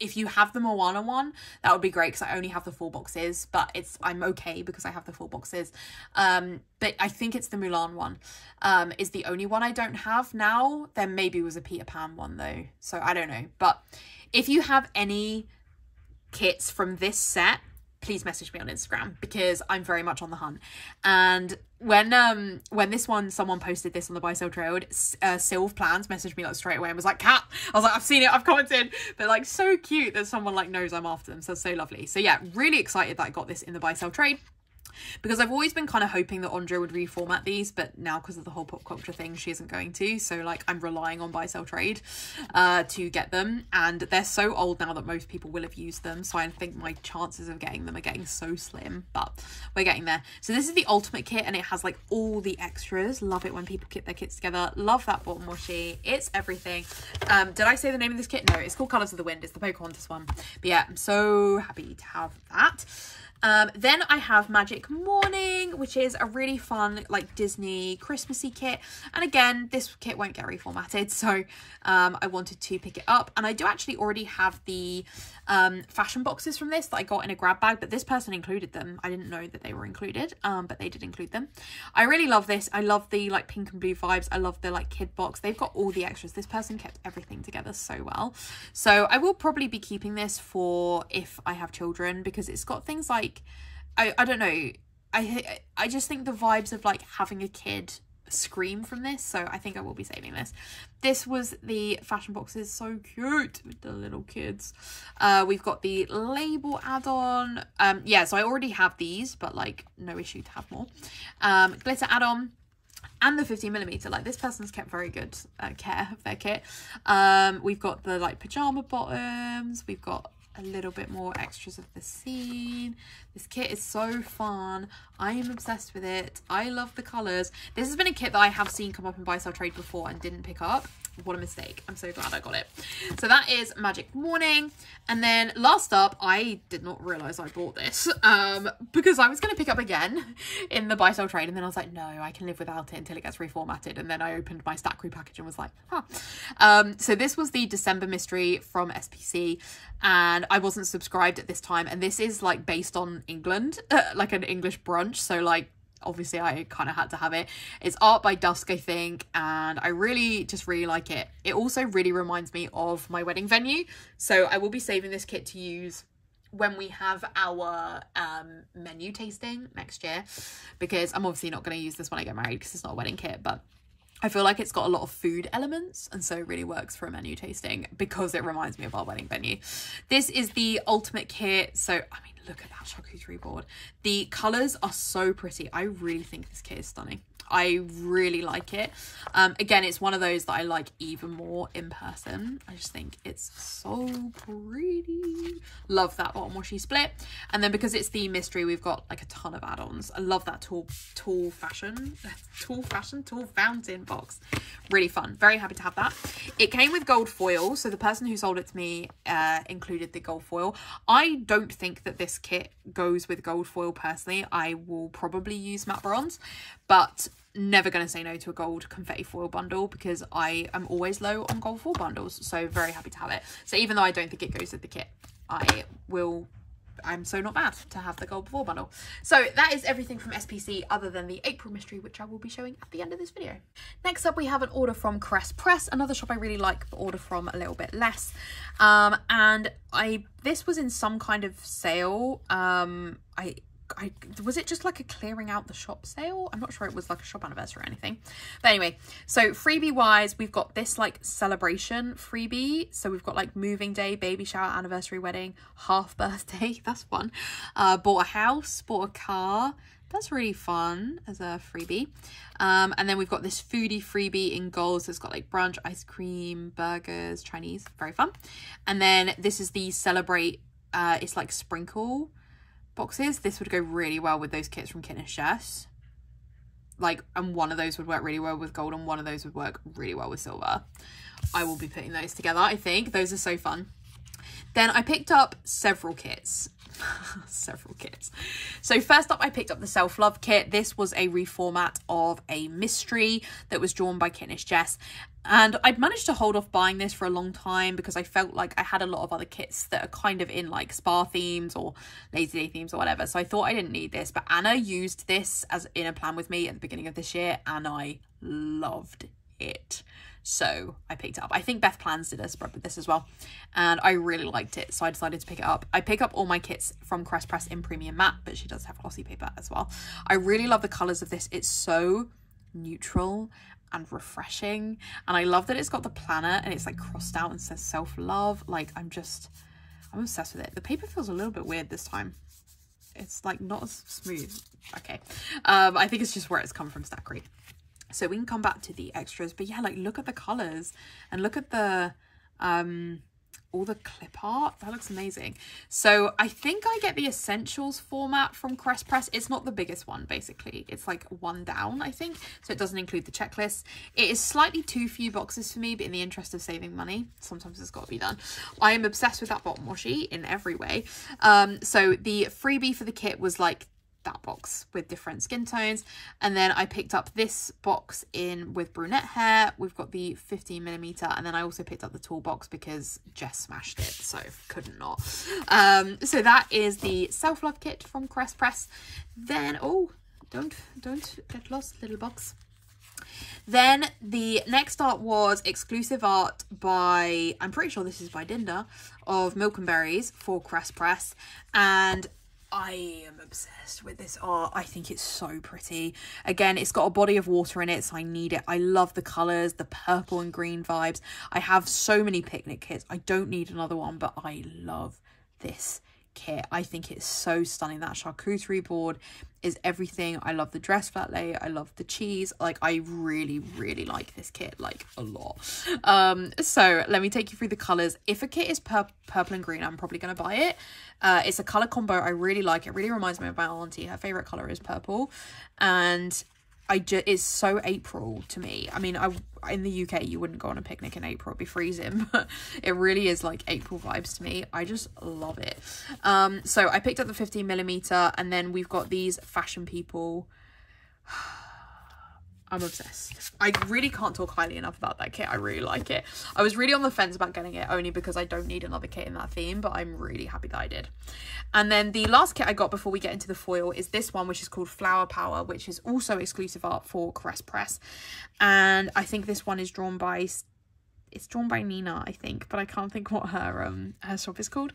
if you have the Moana one, that would be great because I only have the four boxes, but it's I'm okay because I have the four boxes. Um, but I think it's the Mulan one. Um, is the only one I don't have now. There maybe was a Peter Pan one though, so I don't know. But if you have any kits from this set, please message me on Instagram because I'm very much on the hunt. And when um when this one someone posted this on the buy sell trade, uh, Sylve Plans messaged me like straight away and was like, "Cat," I was like, "I've seen it, I've commented," but like so cute that someone like knows I'm after them. So so lovely. So yeah, really excited that I got this in the buy sell trade because I've always been kind of hoping that Andrea would reformat these, but now because of the whole pop culture thing, she isn't going to. So like I'm relying on buy sell trade uh, to get them, and they're so old now that most people will have used them. So I think my chances of getting them are getting so slim, but we're getting there. So this is the ultimate kit, and it has like all the extras. Love it when people kit their kits together. Love that bottom washi. It's everything. Um, did I say the name of this kit? No, it's called Colors of the Wind. It's the Pocahontas one. But yeah, I'm so happy to have that. Um, then I have Magic Morning, which is a really fun, like Disney Christmassy kit. And again, this kit won't get reformatted, [laughs] so um, I wanted to pick it up. And I do actually already have the um, fashion boxes from this that I got in a grab bag, but this person included them. I didn't know that they were included, um, but they did include them. I really love this. I love the like pink and blue vibes. I love the like kid box. They've got all the extras. This person kept everything together so well. So I will probably be keeping this for if I have children because it's got things like, I, I don't know, I, I just think the vibes of like having a kid scream from this so I think I will be saving this. This was the fashion boxes so cute with the little kids. Uh we've got the label add-on. Um yeah so I already have these but like no issue to have more. Um glitter add-on and the 15 millimeter. Like this person's kept very good uh, care of their kit. Um we've got the like pajama bottoms. We've got a little bit more extras of the scene. This kit is so fun. I am obsessed with it. I love the colours. This has been a kit that I have seen come up in Buy Sell Trade before and didn't pick up. What a mistake. I'm so glad I got it. So that is Magic Morning. And then last up, I did not realise I bought this um, because I was going to pick up again in the Buy Sell Trade. And then I was like, no, I can live without it until it gets reformatted. And then I opened my Stackry package and was like, huh. Um, so this was the December Mystery from SPC. And I wasn't subscribed at this time. And this is like based on England, [laughs] like an English brunch. So like obviously I kind of had to have it. It's art by Dusk, I think, and I really just really like it. It also really reminds me of my wedding venue, so I will be saving this kit to use when we have our um, menu tasting next year because I'm obviously not going to use this when I get married because it's not a wedding kit, but I feel like it's got a lot of food elements and so it really works for a menu tasting because it reminds me of our wedding venue. This is the ultimate kit. So, I mean, look at that charcuterie board. The colours are so pretty. I really think this kit is stunning. I really like it. Um, again, it's one of those that I like even more in person. I just think it's so pretty. Love that bottom washi split. And then because it's the mystery, we've got like a ton of add-ons. I love that tall, tall fashion, [laughs] tall fashion, tall fountain box. Really fun. Very happy to have that. It came with gold foil. So the person who sold it to me uh, included the gold foil. I don't think that this kit goes with gold foil personally. I will probably use matte bronze, but never going to say no to a gold confetti foil bundle because I am always low on gold foil bundles. So very happy to have it. So even though I don't think it goes with the kit, I will I'm so not bad to have the gold foil bundle. So that is everything from SPC other than the April mystery, which I will be showing at the end of this video. Next up, we have an order from Caress Press, another shop I really like, but order from a little bit less. Um, and I this was in some kind of sale. Um, I I was it just like a clearing out the shop sale? I'm not sure it was like a shop anniversary or anything. But anyway, so freebie wise, we've got this like celebration freebie. So we've got like moving day, baby shower, anniversary, wedding, half birthday. [laughs] That's fun. Uh, bought a house, bought a car. That's really fun as a freebie. Um, and then we've got this foodie freebie in gold. So it's got like brunch, ice cream, burgers, Chinese. Very fun. And then this is the celebrate. Uh, it's like sprinkle boxes. This would go really well with those kits from Kit and Jess. Like, and one of those would work really well with gold and one of those would work really well with silver. I will be putting those together, I think. Those are so fun. Then I picked up several kits. [laughs] several kits. So first up, I picked up the Self Love kit. This was a reformat of a mystery that was drawn by Kitnish Jess. And I'd managed to hold off buying this for a long time because I felt like I had a lot of other kits that are kind of in like spa themes or lazy day themes or whatever. So I thought I didn't need this. But Anna used this as in a plan with me at the beginning of this year and I loved it. So I picked it up. I think Beth Plans did a spread with this as well. And I really liked it. So I decided to pick it up. I pick up all my kits from Caress Press in premium matte, but she does have glossy paper as well. I really love the colours of this. It's so neutral and refreshing. And I love that it's got the planner and it's like crossed out and says self-love. Like I'm just, I'm obsessed with it. The paper feels a little bit weird this time. It's like not as smooth. Okay. Um, I think it's just where it's come from Stackry. So we can come back to the extras, but yeah, like look at the colors and look at the, um, all the clip art. That looks amazing. So I think I get the essentials format from Caress Press. It's not the biggest one, basically. It's like one down, I think. So it doesn't include the checklist. It is slightly too few boxes for me, but in the interest of saving money, sometimes it's got to be done. I am obsessed with that bottom washi in every way. Um, so the freebie for the kit was like that box with different skin tones. And then I picked up this box in with brunette hair. We've got the 15 millimeter and then I also picked up the toolbox because Jess smashed it so couldn't not. Um so that is the self-love kit from Caress Press. Then oh don't don't get lost little box. Then the next art was exclusive art by, I'm pretty sure this is by Dinda, of Milk and Berries for Caress Press. And I am obsessed with this art. I think it's so pretty. Again, it's got a body of water in it, so I need it. I love the colours, the purple and green vibes. I have so many picnic kits. I don't need another one, but I love this kit. I think it's so stunning. That charcuterie board is everything. I love the dress flat lay. I love the cheese. Like I really, really like this kit like a lot. Um, so let me take you through the colors. If a kit is pur purple and green, I'm probably going to buy it. Uh, it's a color combo. I really like it. Really reminds me of my auntie. Her favorite color is purple. And I just it's so April to me. I mean, I in the UK you wouldn't go on a picnic in April, it'd be freezing, [laughs] but it really is like April vibes to me. I just love it. Um, so I picked up the 15 millimeter, and then we've got these fashion people. [sighs] I'm obsessed. I really can't talk highly enough about that kit. I really like it. I was really on the fence about getting it only because I don't need another kit in that theme, but I'm really happy that I did. And then the last kit I got before we get into the foil is this one, which is called Flower Power, which is also exclusive art for Caress Press. And I think this one is drawn by it's drawn by Nina, I think, but I can't think what her um her shop is called.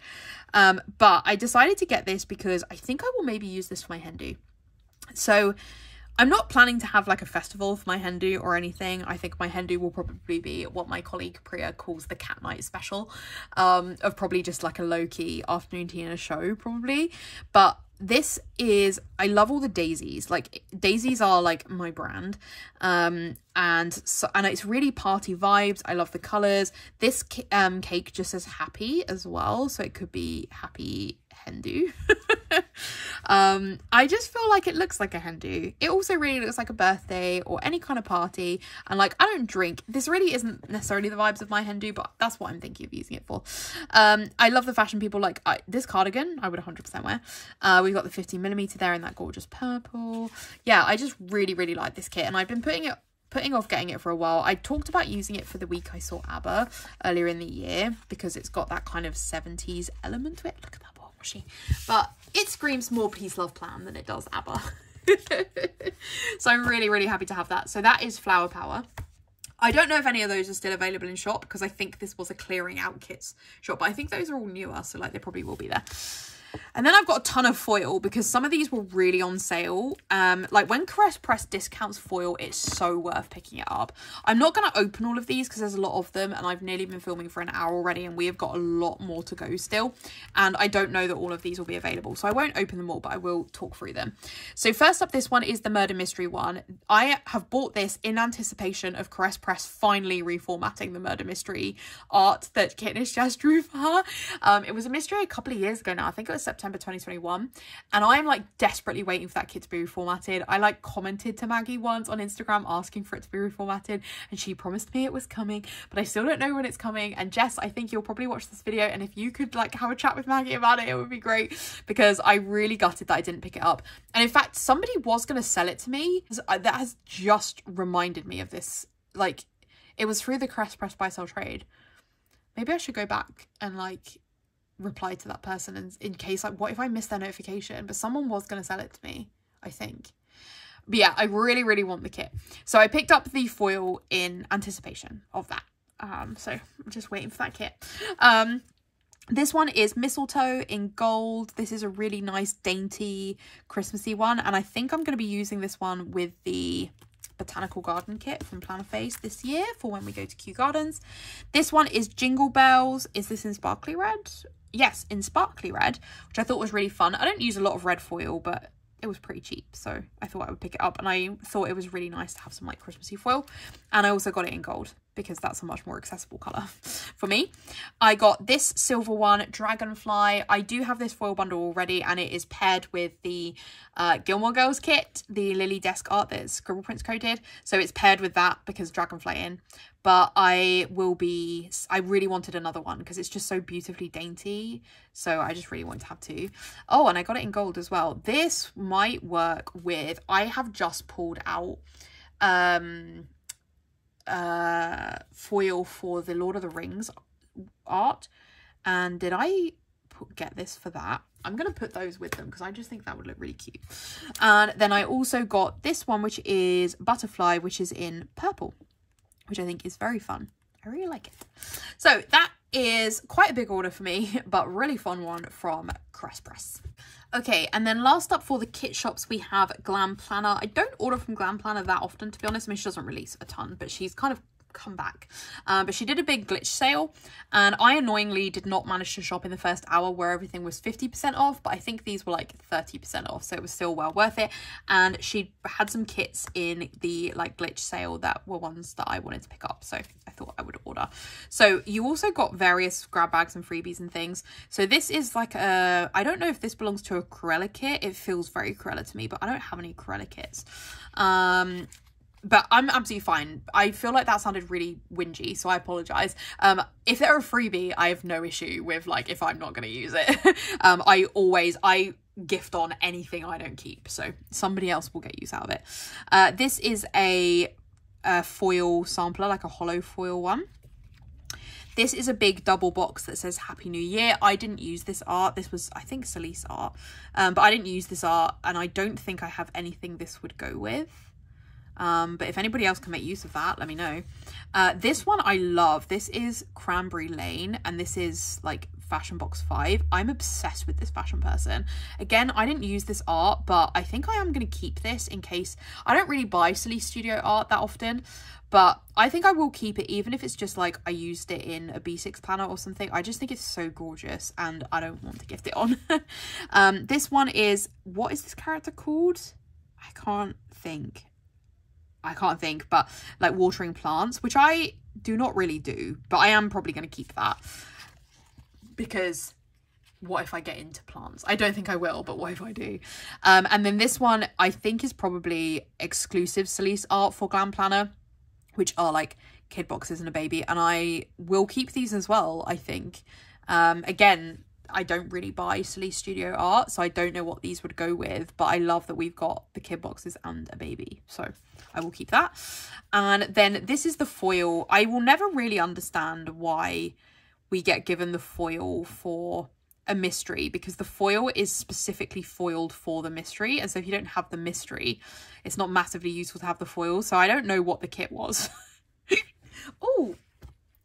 Um, but I decided to get this because I think I will maybe use this for my hen do. So I'm not planning to have like a festival for my hen do or anything. I think my hen do will probably be what my colleague Priya calls the cat night special um, of probably just like a low-key afternoon tea and a show probably. But this is i love all the daisies. Like daisies are like my brand. Um and so and it's really party vibes. I love the colors. This um cake just says happy as well. So it could be happy hen do [laughs] um, I just feel like it looks like a hen do. It also really looks like a birthday or any kind of party. And like, I don't drink. This really isn't necessarily the vibes of my hen do, but that's what I'm thinking of using it for. Um, I love the fashion people. Like I, this cardigan, I would 100% wear. Uh, we've got the 15 millimeter there in that gorgeous purple. Yeah, I just really, really like this kit. And I've been putting it putting off getting it for a while. I talked about using it for the week I saw ABBA earlier in the year because it's got that kind of 70s element to it. Look at that washi. But it screams more Peace Love Plan than it does ABBA. [laughs] so I'm really, really happy to have that. So that is Flower Power. I don't know if any of those are still available in shop because I think this was a clearing out kits shop, but I think those are all newer, so like they probably will be there. And then I've got a ton of foil because some of these were really on sale. Um, like when Caress Press discounts foil, it's so worth picking it up. I'm not going to open all of these because there's a lot of them and I've nearly been filming for an hour already and we have got a lot more to go still. And I don't know that all of these will be available. So I won't open them all, but I will talk through them. So first up, this one is the Murder Mystery one. I have bought this in anticipation of Caress Press finally reformatting the Murder Mystery art that Kitnish just drew for her. Um, it was a mystery a couple of years ago now. I think it was September 2021 and I'm like desperately waiting for that kit to be reformatted. I like commented to Maggie once on Instagram asking for it to be reformatted and she promised me it was coming but I still don't know when it's coming. And Jess I think you'll probably watch this video and if you could like have a chat with Maggie about it it would be great because I really gutted that I didn't pick it up. And in fact somebody was going to sell it to me that has just reminded me of this. Like it was through the Caress Press Buy Sell Trade. Maybe I should go back and like reply to that person and in case like what if I miss their notification but someone was going to sell it to me I think but yeah I really really want the kit so I picked up the foil in anticipation of that um so I'm just waiting for that kit um this one is mistletoe in gold. This is a really nice, dainty, Christmassy one. And I think I'm going to be using this one with the botanical garden kit from Plannerface this year for when we go to Kew Gardens. This one is Jingle Bells. Is this in sparkly red? yes, in sparkly red, which I thought was really fun. I don't use a lot of red foil, but it was pretty cheap, so I thought I would pick it up. And I thought it was really nice to have some like Christmassy foil. And I also got it in gold because that's a much more accessible colour [laughs] for me. I got this silver one, Dragonfly. I do have this foil bundle already and it is paired with the uh, Gilmore Girls kit, the Lily Desk art that Scribble Prints Co did. So it's paired with that because Dragonfly in. But I will be, I really wanted another one because it's just so beautifully dainty. So I just really want to have two. Oh, and I got it in gold as well. This might work with, I have just pulled out um uh foil for the Lord of the Rings art and did I put, get this for that I'm going to put those with them because I just think that would look really cute. And then I also got this one, which is Butterfly, which is in purple, which I think is very fun. I really like it. So that is quite a big order for me, [laughs] but really fun one from Caress Press. Okay, and then last up for the kit shops, we have Glam Planner. I don't order from Glam Planner that often, to be honest. I mean, she doesn't release a ton, but she's kind of come back. Um, but she did a big glitch sale and I annoyingly did not manage to shop in the first hour where everything was 50% off, but I think these were like 30% off. So it was still well worth it. And she had some kits in the like glitch sale that were ones that I wanted to pick up. So I thought I would order. So you also got various grab bags and freebies and things. So this is like a, I don't know if this belongs to a Cruella kit. It feels very Cruella to me, but I don't have any Cruella kits. Um, but I'm absolutely fine. I feel like that sounded really whingy, so I apologize. Um, if they're a freebie, I have no issue with like if I'm not going to use it. [laughs] um, I always I gift on anything I don't keep, so somebody else will get use out of it. Uh, this is a, a foil sampler, like a hollow foil one. This is a big double box that says Happy New Year. I didn't use this art. This was, I think, Celise art. Um, but I didn't use this art, and I don't think I have anything this would go with. Um, but if anybody else can make use of that, let me know. Uh, this one I love. This is Cranberry Lane, and this is like Fashion Box 5. I'm obsessed with this fashion person. Again, I didn't use this art, but I think I am going to keep this in case... I don't really buy Celise Studio art that often, but I think I will keep it even if it's just like I used it in a B6 planner or something. I just think it's so gorgeous and I don't want to gift it on. [laughs] um, this one is... What is this character called? I can't think. I can't think, but like watering plants, which I do not really do, but I am probably going to keep that because what if I get into plants? I don't think I will, but what if I do? Um, and then this one I think is probably exclusive Celise art for Glam Planner, which are like kid boxes and a baby. And I will keep these as well, I think. Um, again, I don't really buy Celise Studio art, so I don't know what these would go with, but I love that we've got the kid boxes and a baby, so I will keep that. And then this is the foil. I will never really understand why we get given the foil for a mystery because the foil is specifically foiled for the mystery and so if you don't have the mystery it's not massively useful to have the foil so I don't know what the kit was. [laughs] oh,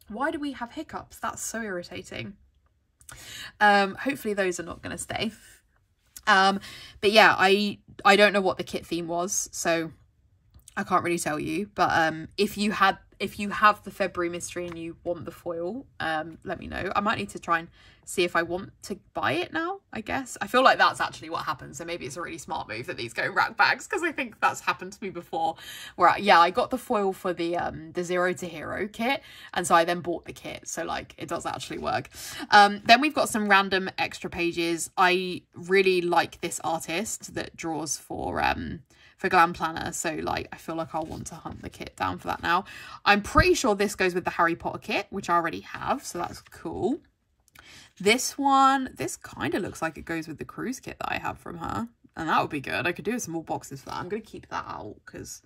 why do we have hiccups? That's so irritating. Um, hopefully those are not going to stay. Um, but yeah, I I don't know what the kit theme was, so I can't really tell you. But um, if you had if you have the February mystery and you want the foil, um, let me know. I might need to try and see if I want to buy it now, I guess. I feel like that's actually what happens. So maybe it's a really smart move that these go rack bags because I think that's happened to me before. Where, I, yeah, I got the foil for the um, the Zero to Hero kit. And so I then bought the kit. So like it does actually work. Um, then we've got some random extra pages. I really like this artist that draws for... Um, for Glam Planner. So like, I feel like I'll want to hunt the kit down for that now. I'm pretty sure this goes with the Harry Potter kit, which I already have. So that's cool. This one, this kind of looks like it goes with the cruise kit that I have from her. And that would be good. I could do some more boxes for that. I'm going to keep that out because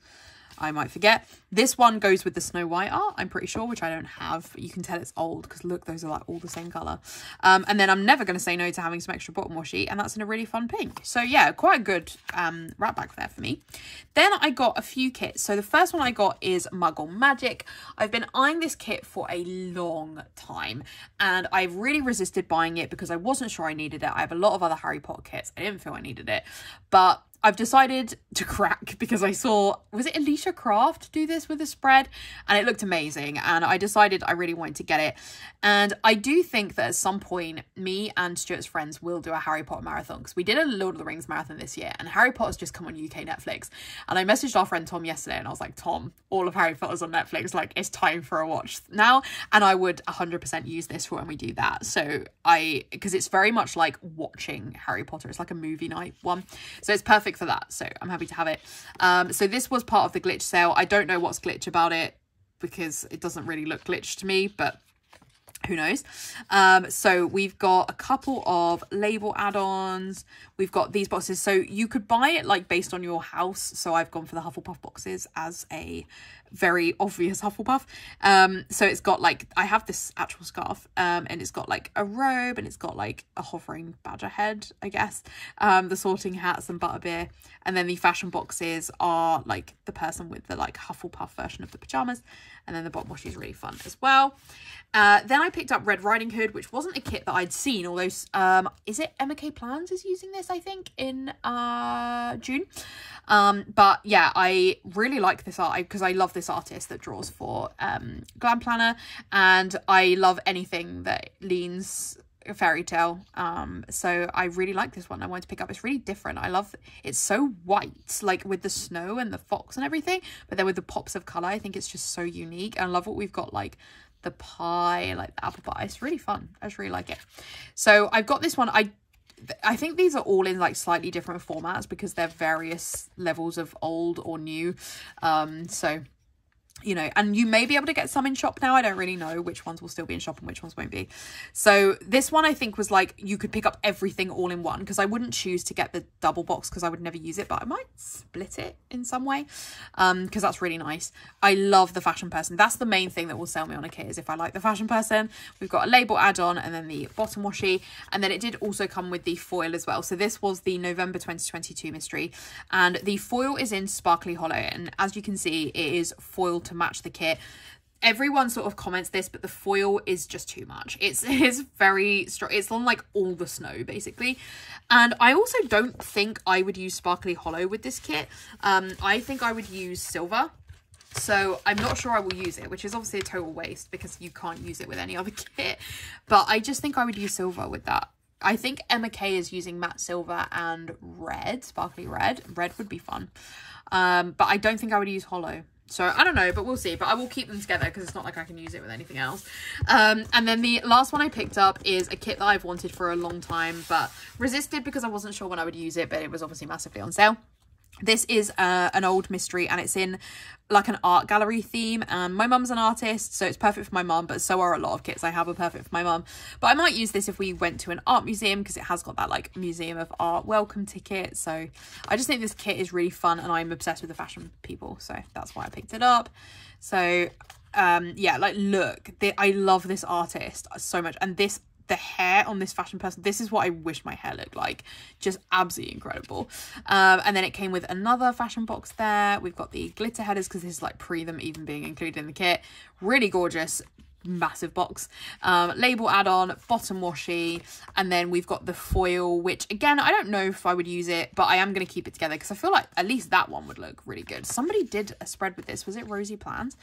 I might forget. This one goes with the Snow White art, I'm pretty sure, which I don't have. You can tell it's old because look, those are like all the same colour. Um, and then I'm never going to say no to having some extra bottom washi, and that's in a really fun pink. So yeah, quite a good um, wrap back there for me. Then I got a few kits. So the first one I got is Muggle Magic. I've been eyeing this kit for a long time, and I've really resisted buying it because I wasn't sure I needed it. I have a lot of other Harry Potter kits. I didn't feel I needed it, but I've decided to crack [laughs] because I saw, was it Alicia Craft do this with a spread and it looked amazing and I decided I really wanted to get it. And I do think that at some point, me and Stuart's friends will do a Harry Potter marathon because we did a Lord of the Rings marathon this year and Harry Potter's just come on UK Netflix. And I messaged our friend Tom yesterday and I was like, Tom, all of Harry Potter's on Netflix. Like, it's time for a watch now. And I would 100% use this for when we do that. So I, because it's very much like watching Harry Potter. It's like a movie night one. So it's perfect for that. So I'm happy to have it. Um, so this was part of the glitch sale. I don't know what's glitch about it because it doesn't really look glitched to me, but who knows um so we've got a couple of label add-ons we've got these boxes so you could buy it like based on your house so i've gone for the hufflepuff boxes as a very obvious hufflepuff. Um so it's got like i have this actual scarf um and it's got like a robe and it's got like a hovering badger head i guess. Um the sorting hats and butterbeer. And then the fashion boxes are like the person with the like hufflepuff version of the pajamas. And then the bottom washi is really fun as well. Uh, then I picked up Red Riding Hood, which wasn't a kit that I'd seen, although, um, is it MK Plans is using this, I think, in uh, June. Um, but yeah, I really like this art. Because I love this artist that draws for um, Glam Planner, and I love anything that leans a fairy tale um so i really like this one i wanted to pick up it's really different i love it's so white like with the snow and the fox and everything but then with the pops of color i think it's just so unique and i love what we've got like the pie, like the apple pie. It's really fun. I just really like it. So I've got this one. I I think these are all in like slightly different formats because they're various levels of old or new. Um, so you know, and you may be able to get some in shop now. I don't really know which ones will still be in shop and which ones won't be. So this one I think was like you could pick up everything all in one because I wouldn't choose to get the double box because I would never use it, but I might split it in some way um because that's really nice. I love the fashion person. That's the main thing that will sell me on a kit is if I like the fashion person. We've got a label add-on and then the bottom washi and then it did also come with the foil as well. So this was the November 2022 mystery and the foil is in sparkly hollow and as you can see it is foiled to match the kit. Everyone sort of comments this but the foil is just too much. It's [laughs] it's very strong it's on like all the snow basically. And i also don't think i would use sparkly hollow with this kit. Um i think i would use silver. So i'm not sure i will use it which is obviously a total waste because you can't use it with any other [laughs] kit. But i just think i would use silver with that. I think Emma K is using matte silver and red, sparkly red. Red would be fun. Um, but I don't think I would use hollow. So I don't know, but we'll see. But I will keep them together because it's not like I can use it with anything else. Um, and then the last one I picked up is a kit that I've wanted for a long time, but resisted because I wasn't sure when I would use it, but it was obviously massively on sale. This is uh, an old mystery and it's in like an art gallery theme. And my mum's an artist so it's perfect for my mum but so are a lot of kits I have are perfect for my mum. But I might use this if we went to an art museum because it has got that like museum of art welcome ticket. So I just think this kit is really fun and I'm obsessed with the fashion people so that's why I picked it up. So um yeah like look the, I love this artist so much. And this the hair on this fashion person. This is what i wish my hair looked like. Just absolutely incredible. Um, and then it came with another fashion box there. We've got the glitter headers because this is like pre them even being included in the kit. Really gorgeous massive box. Um, label add-on bottom washi and then we've got the foil which again i don't know if i would use it but i am going to keep it together because i feel like at least that one would look really good. Somebody did a spread with this. Was it rosy plans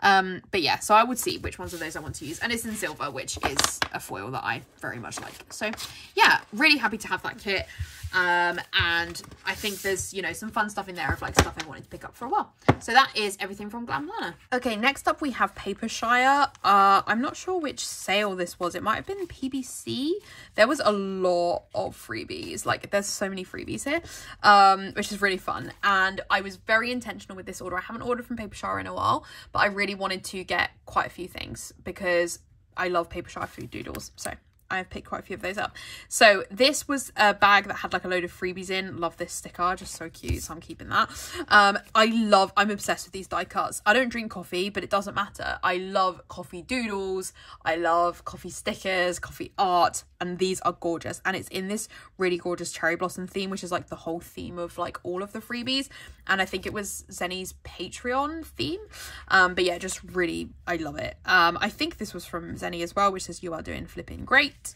um, but yeah, so I would see which ones of those I want to use. And it's in silver, which is a foil that I very much like. So yeah, really happy to have that kit. Um, and I think there's, you know, some fun stuff in there of like stuff I wanted to pick up for a while. So that is everything from Glam Planner. Okay, next up we have Papershire. Uh, I'm not sure which sale this was. It might have been PBC. There was a lot of freebies. Like there's so many freebies here, um, which is really fun. And I was very intentional with this order. I haven't ordered from Papershire in a while, but I really wanted to get quite a few things because I love Papershire food doodles. So I've picked quite a few of those up. So this was a bag that had like a load of freebies in. Love this sticker, just so cute. So I'm keeping that. Um, I love, I'm obsessed with these die cuts. I don't drink coffee, but it doesn't matter. I love coffee doodles. I love coffee stickers, coffee art, and these are gorgeous. And it's in this really gorgeous cherry blossom theme, which is like the whole theme of like all of the freebies. And I think it was Zenny's Patreon theme. Um, but yeah, just really, I love it. Um, I think this was from Zenny as well, which says you are doing flipping great.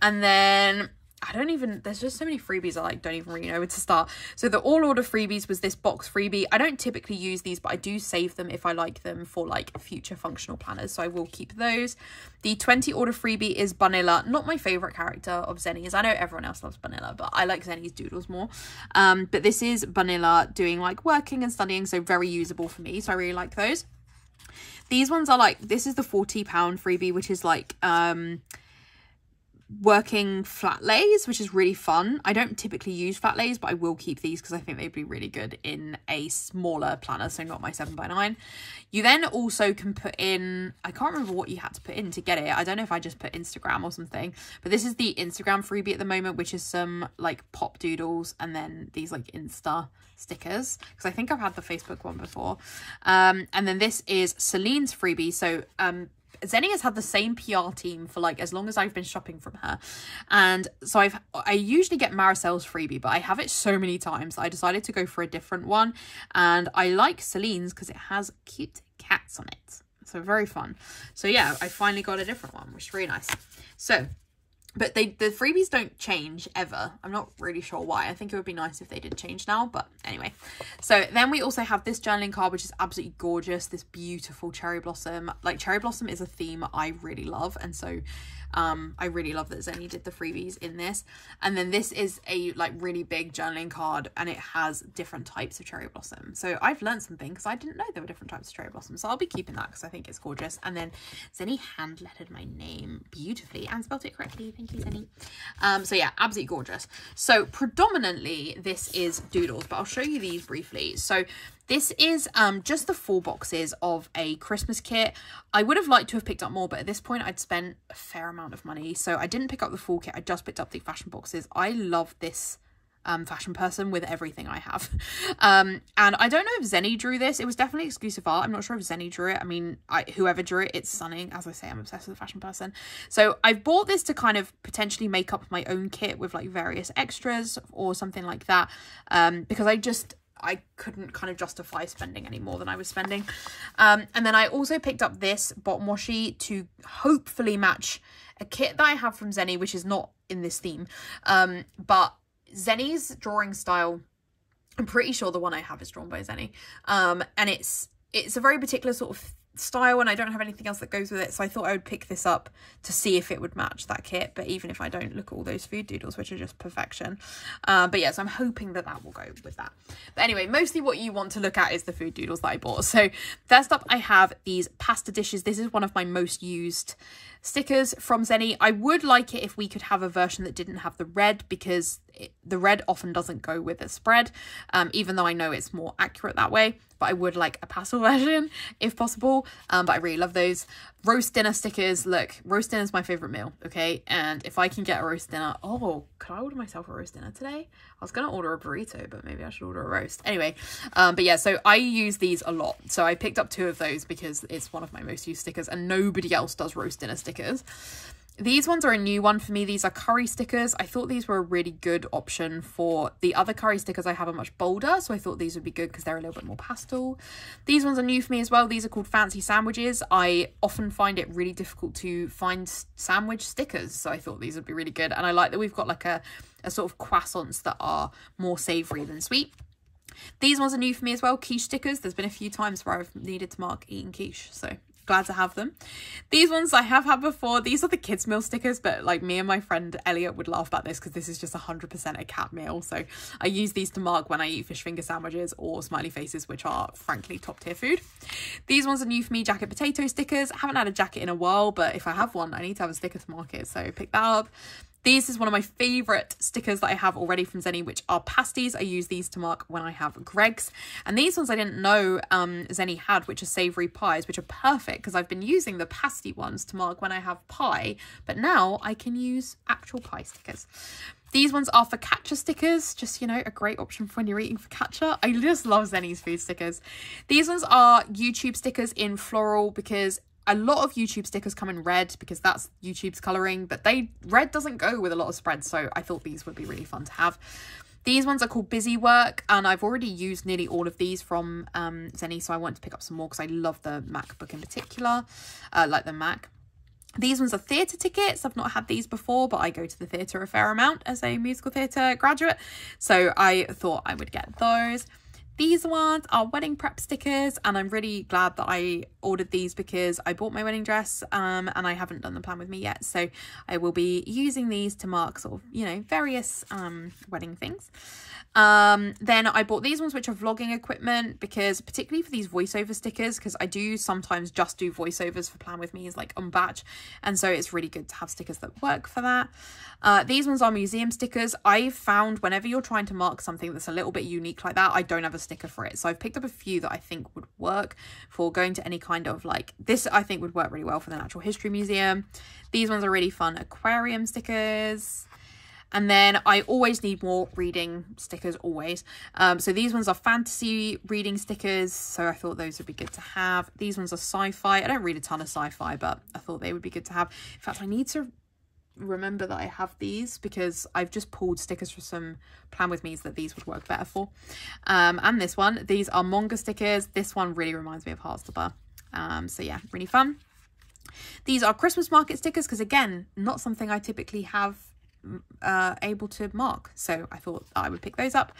And then I don't even, there's just so many freebies I like don't even really know where to start. So the all order freebies was this box freebie. I don't typically use these, but I do save them if I like them for like future functional planners. So I will keep those. The 20 order freebie is Bunilla. Not my favorite character of Zenny's. I know everyone else loves Bunilla, but I like Zenny's doodles more. Um, but this is Bunilla doing like working and studying. So very usable for me. So I really like those. These ones are like, this is the 40 pound freebie, which is like, um, working flat lays, which is really fun. I don't typically use flat lays, but I will keep these because I think they'd be really good in a smaller planner, so not my 7x9. You then also can put in, I can't remember what you had to put in to get it. I don't know if I just put Instagram or something, but this is the Instagram freebie at the moment, which is some like pop doodles and then these like Insta stickers because I think I've had the Facebook one before. Um, and then this is Celine's freebie. So um, Zenny has had the same PR team for like as long as I've been shopping from her. And so I've I usually get Maricel's freebie, but I have it so many times I decided to go for a different one. And I like Celine's because it has cute cats on it. So very fun. So yeah, I finally got a different one, which is really nice. So but they the freebies don't change ever. I'm not really sure why. I think it would be nice if they did change now but anyway. So then we also have this journaling card which is absolutely gorgeous. This beautiful cherry blossom. Like cherry blossom is a theme i really love and so um, I really love that Zenny did the freebies in this. And then this is a like really big journaling card and it has different types of cherry blossom. So I've learned something because I didn't know there were different types of cherry blossom. So I'll be keeping that because I think it's gorgeous. And then Zenny hand lettered my name beautifully and spelled it correctly. Thank you, Zenny. Um, so yeah, absolutely gorgeous. So predominantly this is doodles, but I'll show you these briefly. So this is um, just the four boxes of a Christmas kit. I would have liked to have picked up more, but at this point I'd spent a fair amount of money. So I didn't pick up the full kit. I just picked up the fashion boxes. I love this um, fashion person with everything I have. [laughs] Um, and I don't know if Zenny drew this. It was definitely exclusive art. I'm not sure if Zenny drew it. I mean, I, whoever drew it, it's stunning. As I say, I'm obsessed with the fashion person. So I've bought this to kind of potentially make up my own kit with like various extras or something like that. Um, because I just, I couldn't kind of justify spending any more than I was spending. Um, and then I also picked up this bottom washi to hopefully match a kit that I have from Zenny, which is not in this theme. Um, but Zenny's drawing style, I'm pretty sure the one I have is drawn by Zenny. Um, and it's it's a very particular sort of style and I don't have anything else that goes with it so I thought I would pick this up to see if it would match that kit but even if I don't look at all those food doodles which are just perfection. Uh, but yes I'm hoping that that will go with that. But anyway mostly what you want to look at is the food doodles that I bought. So first up I have these pasta dishes. This is one of my most used stickers from Zenny I would like it if we could have a version that didn't have the red because it, the red often doesn't go with a spread um, even though I know it's more accurate that way but I would like a pastel [laughs] version if possible. Um, but I really love those. Roast dinner stickers. Look, roast dinner is my favourite meal, okay? And if I can get a roast dinner, oh, could I order myself a roast dinner today? I was going to order a burrito, but maybe I should order a roast. Anyway, um, but yeah, so I use these a lot. So I picked up two of those because it's one of my most used stickers and nobody else does roast dinner stickers. These ones are a new one for me. These are curry stickers. I thought these were a really good option for the other curry stickers I have are much bolder, so I thought these would be good because they're a little bit more pastel. These ones are new for me as well. These are called fancy sandwiches. I often find it really difficult to find sandwich stickers, so I thought these would be really good. And I like that we've got like a, a sort of croissants that are more savoury than sweet. These ones are new for me as well, quiche stickers. There's been a few times where I've needed to mark eating quiche, so glad to have them. These ones I have had before. These are the kids meal stickers, but like me and my friend Elliot would laugh about this because this is just 100% a cat meal. So I use these to mark when I eat fish finger sandwiches or smiley faces, which are frankly top tier food. These ones are new for me, jacket potato stickers. I haven't had a jacket in a while, but if I have one, I need to have a sticker to mark it. So pick that up. These is one of my favourite stickers that I have already from Zenny, which are pasties. I use these to mark when I have Greggs. And these ones I didn't know um, Zenny had, which are savoury pies, which are perfect because I've been using the pasty ones to mark when I have pie. But now I can use actual pie stickers. These ones are for focaccia stickers, just, you know, a great option for when you're eating for focaccia. I just love Zenny's food stickers. These ones are YouTube stickers in floral because a lot of YouTube stickers come in red because that's YouTube's colouring, but they red doesn't go with a lot of spreads, so I thought these would be really fun to have. These ones are called Busy Work, and I've already used nearly all of these from um, Zenny, so I want to pick up some more because I love the MacBook in particular, uh, like the Mac. These ones are theatre tickets. I've not had these before, but I go to the theatre a fair amount as a musical theatre graduate. So I thought I would get those. These ones are wedding prep stickers and I'm really glad that I ordered these because I bought my wedding dress um, and I haven't done the plan with me yet. So I will be using these to mark sort of, you know, various um, wedding things. Um, then I bought these ones, which are vlogging equipment, because particularly for these voiceover stickers, because I do sometimes just do voiceovers for Plan With Me is like on batch. And so it's really good to have stickers that work for that. Uh, these ones are museum stickers. I've found whenever you're trying to mark something that's a little bit unique like that, I don't have a sticker for it. So I've picked up a few that I think would work for going to any kind of like, this I think would work really well for the Natural History Museum. These ones are really fun aquarium stickers. And then I always need more reading stickers, always. Um, so these ones are fantasy reading stickers. So I thought those would be good to have. These ones are sci-fi. I don't read a ton of sci-fi, but I thought they would be good to have. In fact, I need to remember that I have these because I've just pulled stickers for some plan with me's that these would work better for. Um, and this one, these are manga stickers. This one really reminds me of Heartstopper. Um, so yeah, really fun. These are Christmas market stickers because again, not something I typically have uh, able to mark. So I thought I would pick those up.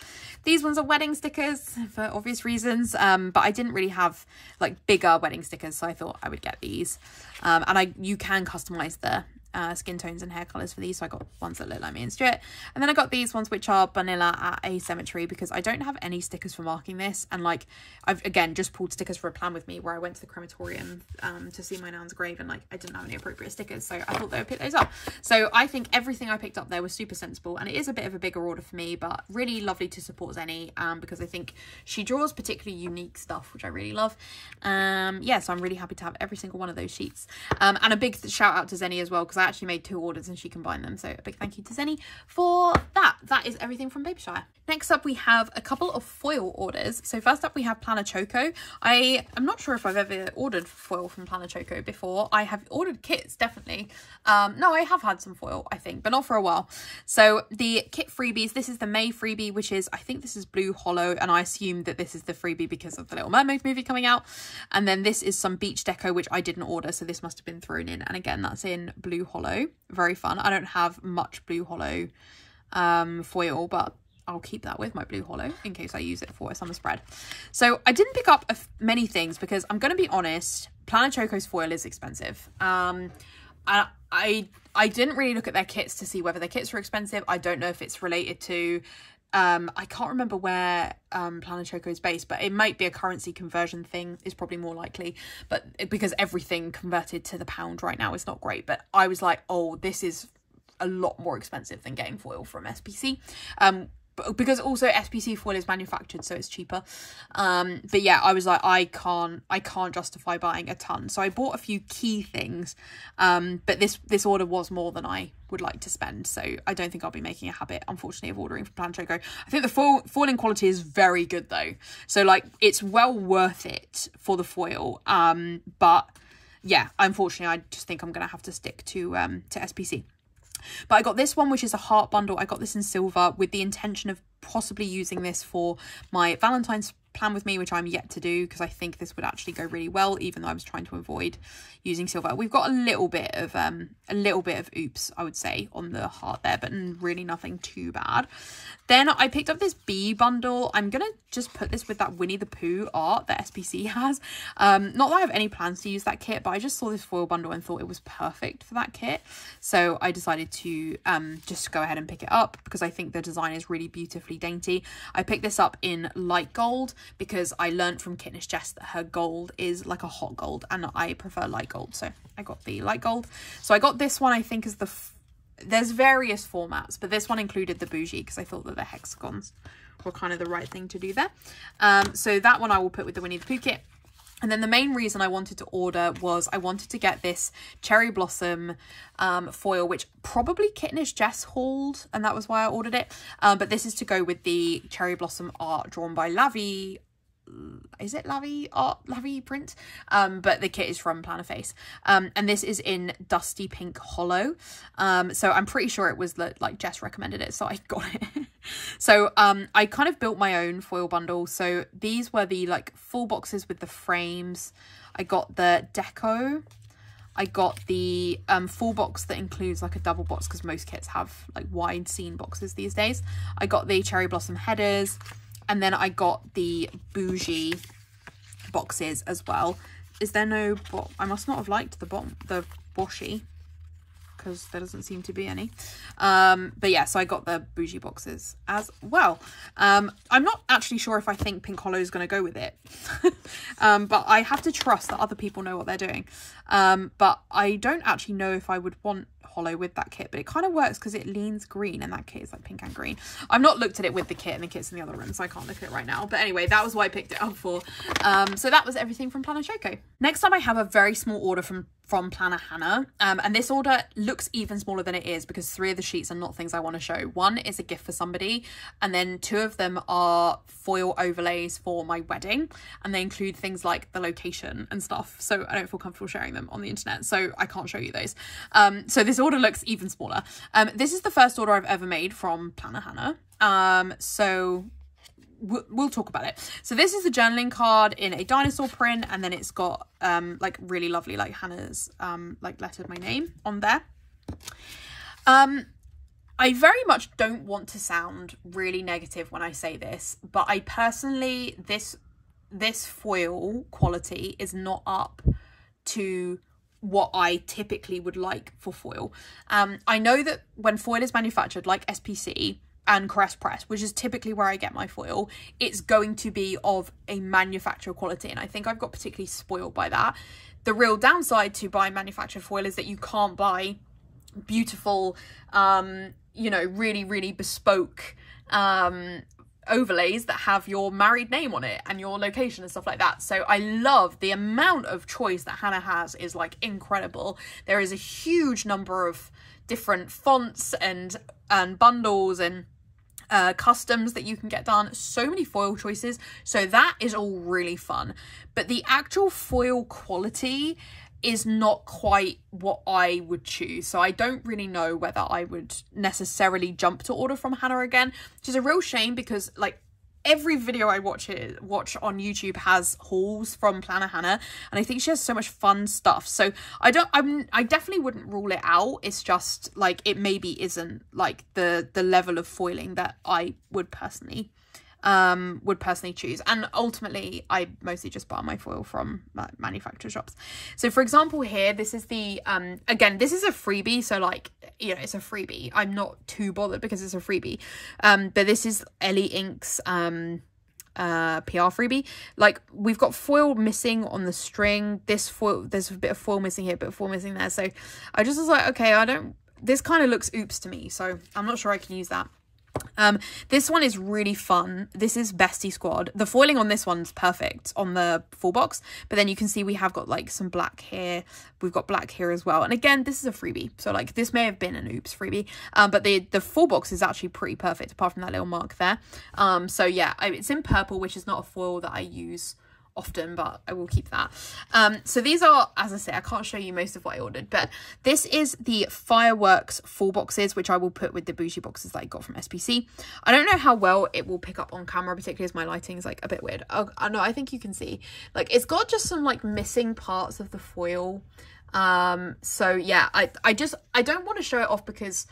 These ones are wedding stickers for obvious reasons, um, but I didn't really have like bigger wedding stickers, so I thought I would get these. Um, and I you can customize the uh, skin tones and hair colours for these. So I got ones that look like me and Stuart. And then I got these ones which are vanilla at a cemetery because I don't have any stickers for marking this. And like I've again just pulled stickers for a plan with me where I went to the crematorium um, to see my nan's grave and like I didn't have any appropriate stickers. So I thought they would pick those up. So I think everything I picked up there was super sensible and it is a bit of a bigger order for me but really lovely to support Zenny um, because I think she draws particularly unique stuff which I really love. Um, yeah, so I'm really happy to have every single one of those sheets. Um, and a big shout out to Zenny as well because I actually made two orders and she combined them. So a big thank you to Zenny for that. That is everything from Papershire. Next up, we have a couple of foil orders. So first up, we have Plannerchoco. I am not sure if I've ever ordered foil from Plannerchoco before. I have ordered kits, definitely. Um, no, I have had some foil, I think, but not for a while. So the kit freebies, this is the May freebie, which is, I think this is Blue Holo, and I assume that this is the freebie because of the Little Mermaid movie coming out. And then this is some beach deco, which I didn't order, so this must have been thrown in. And again, that's in Blue Holo. Very fun. I don't have much Blue Holo um, foil, but I'll keep that with my blue holo in case I use it for a summer spread. So I didn't pick up many things because I'm going to be honest, Plannerchoco's foil is expensive. Um, I, I, I didn't really look at their kits to see whether their kits were expensive. I don't know if it's related to um, I can't remember where um, Plannerchoco is based, but it might be a currency conversion thing is probably more likely. But because everything converted to the pound right now is not great. But I was like, oh, this is a lot more expensive than getting foil from SPC. Um, because also SPC foil is manufactured, so it's cheaper. Um, but yeah, I was like, I can't, I can't justify buying a ton. So I bought a few key things, um, but this this order was more than I would like to spend. So I don't think I'll be making a habit, unfortunately, of ordering from Plan. I think the foil foiling quality is very good though. So like, it's well worth it for the foil. Um, but yeah, unfortunately, I just think I'm gonna have to stick to um to SPC. But I got this one, which is a heart bundle. I got this in silver with the intention of possibly using this for my Valentine's plan with me, which I'm yet to do because I think this would actually go really well, even though I was trying to avoid using silver. We've got a little bit of um a little bit of oops, I would say, on the heart there, but really nothing too bad. Then I picked up this bee bundle. I'm gonna just put this with that Winnie the Pooh art that SPC [laughs] has. Um, not that I have any plans to use that kit, but I just saw this foil bundle and thought it was perfect for that kit. So I decided to um just go ahead and pick it up because I think the design is really beautifully dainty. I picked this up in light gold because I learned from Kitnish Jess that her gold is like a hot gold and I prefer light gold. So I got the light gold. So I got this one, I think, is the... There's various formats, but this one included the bougie because I thought that the hexagons were kind of the right thing to do there. Um, so that one I will put with the Winnie the Pooh kit. And then the main reason I wanted to order was I wanted to get this Cherry Blossom um, foil, which probably Kitnish Jess hauled, and that was why I ordered it. Um, but this is to go with the Cherry Blossom art drawn by Lavi is it Lavi art Lavi print? Um but the kit is from Plannerface um and this is in dusty pink holo. Um so I'm pretty sure it was like Jess recommended it so I [laughs] got it so um I kind of built my own foil bundle so these were the like full boxes with the frames I got the deco I got the um, full box that includes like a double box because most kits have like wide scene boxes these days. I got the Cherry Blossom headers and then I got the Bougie boxes as well. Is there no, I must not have liked the bottom, the washi because there doesn't seem to be any. Um, but yeah, so I got the bougie boxes as well. Um, I'm not actually sure if I think Pink Holo is going to go with it, [laughs] um, but I have to trust that other people know what they're doing. Um, but I don't actually know if I would want holo with that kit, but it kind of works because it leans green and that kit is like pink and green. I've not looked at it with the kit and the kit's in the other room, so I can't look at it right now. But anyway, that was why I picked it up for. Um, so that was everything from Plannerchoco. Next time I have a very small order from from Plannahannah. Um, and this order looks even smaller than it is because three of the sheets are not things I want to show. One is a gift for somebody, and then two of them are foil overlays for my wedding. And they include things like the location and stuff. So I don't feel comfortable sharing them on the internet. So I can't show you those. Um, so this order looks even smaller. Um, this is the first order I've ever made from Plannahannah. Um, so we'll, talk about it. So this is the journaling card in a dinosaur print, and then it's got um like really lovely like Hannah's um like lettered my name on there. Um, I very much don't want to sound really negative when I say this, but I personally this this foil quality is not up to what I typically would like for foil. Um, I know that when foil is manufactured like SPC, and Caress Press, which is typically where I get my foil, it's going to be of a manufacturer quality. And I think I've got particularly spoiled by that. The real downside to buying manufactured foil is that you can't buy beautiful, um, you know, really, really bespoke um, overlays that have your married name on it and your location and stuff like that. So I love the amount of choice that Hannah has is like incredible. There is a huge number of different fonts and and bundles and uh, customs that you can get done. So many foil choices. So that is all really fun. But the actual foil quality is not quite what I would choose. So I don't really know whether I would necessarily jump to order from Hannah again, which is a real shame because like every video I watch it watch on YouTube has hauls from Plannahannah and I think she has so much fun stuff. So I don't I'm I definitely wouldn't rule it out. It's just like it maybe isn't like the the level of foiling that I would personally um, would personally choose. And ultimately, I mostly just buy my foil from uh, manufacturer shops. So for example, here, this is the, um, again, this is a freebie. So like, you know, it's a freebie. I'm not too bothered because it's a freebie. Um, but this is Ellie Ink's, um, uh PR freebie. Like we've got foil missing on the string. This foil, there's a bit of foil missing here, bit of foil missing there. So I just was like, okay, I don't, this kind of looks oops to me. So I'm not sure I can use that. Um, this one is really fun. This is Bestie Squad. The foiling on this one's perfect on the full box, but then you can see we have got like some black here. We've got black here as well. And again, this is a freebie. So like this may have been an oops freebie, um, but the, the full box is actually pretty perfect apart from that little mark there. Um, so yeah, it's in purple, which is not a foil that I use often, but I will keep that. Um, so these are, as I say, I can't show you most of what I ordered, but this is the Fireworks full boxes, which I will put with the bougie boxes that I got from SPC. I don't know how well it will pick up on camera, particularly as my lighting is like a bit weird. Oh, I know, I think you can see. Like, it's got just some like missing parts of the foil. Um, so yeah, I, I just, I don't want to show it off because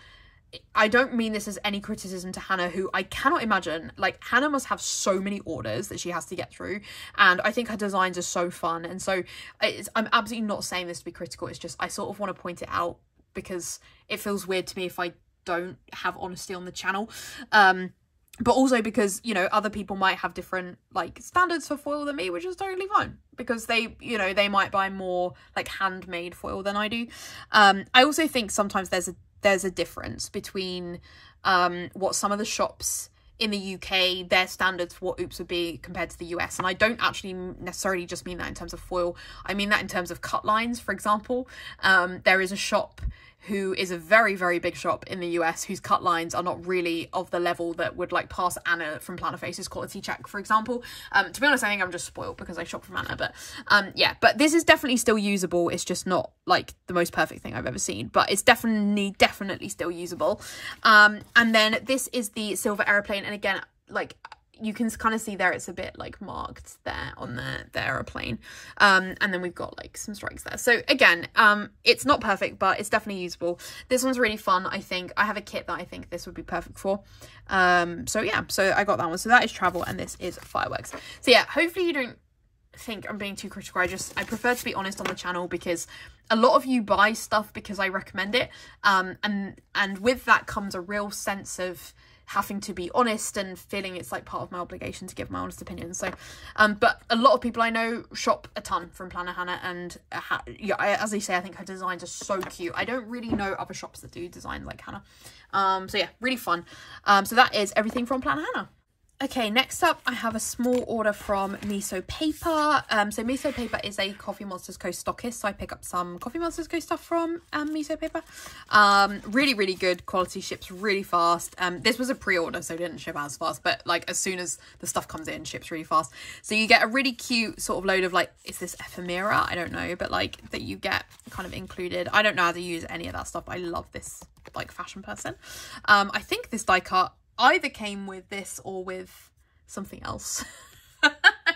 I don't mean this as any criticism to Hannah, who I cannot imagine. Like, Hannah must have so many orders that she has to get through. And I think her designs are so fun. And so I'm absolutely not saying this to be critical. It's just I sort of want to point it out because it feels weird to me if I don't have honesty on the channel. Um, but also because, you know, other people might have different, like, standards for foil than me, which is totally fine. Because they, you know, they might buy more, like, handmade foil than I do. Um, I also think sometimes there's a there's a difference between um, what some of the shops in the UK, their standards for what oops would be compared to the US. And I don't actually necessarily just mean that in terms of foil. I mean that in terms of cut lines, for example. Um, there is a shop who is a very, very big shop in the US whose cut lines are not really of the level that would like pass Anna from Plannerface's quality check, for example. Um, to be honest, I think I'm just spoiled because I shop from Anna, but um, yeah, but this is definitely still usable. It's just not like the most perfect thing I've ever seen, but it's definitely, definitely still usable. Um, and then this is the silver aeroplane. And again, like you can kind of see there it's a bit like marked there on the, the aeroplane. Um, and then we've got like some strikes there. So again, um, it's not perfect, but it's definitely usable. This one's really fun, I think. I have a kit that I think this would be perfect for. Um, so yeah, so I got that one. So that is travel and this is fireworks. So yeah, hopefully you don't think I'm being too critical. I just I prefer to be honest on the channel because a lot of you buy stuff because I recommend it. Um and and with that comes a real sense of having to be honest and feeling it's like part of my obligation to give my honest opinion. So um but a lot of people I know shop a ton from Plannahannah and uh, ha yeah, I, as I say I think her designs are so cute. I don't really know other shops that do designs like Hannah. Um so yeah, really fun. Um so that is everything from Planner Hannah. Okay, next up I have a small order from Miso Paper. Um, so Miso Paper is a Coffee Monsterz Co stockist, so I pick up some Coffee Monsterz Co stuff from um, Miso Paper. Um, really, really good quality, ships really fast. Um, this was a pre-order, so it didn't ship as fast, but like as soon as the stuff comes in, ships really fast. So you get a really cute sort of load of like, is this ephemera? I don't know, but like that you get kind of included. I don't know how to use any of that stuff. I love this like fashion person. Um, I think this die cut either came with this or with something else. [laughs] I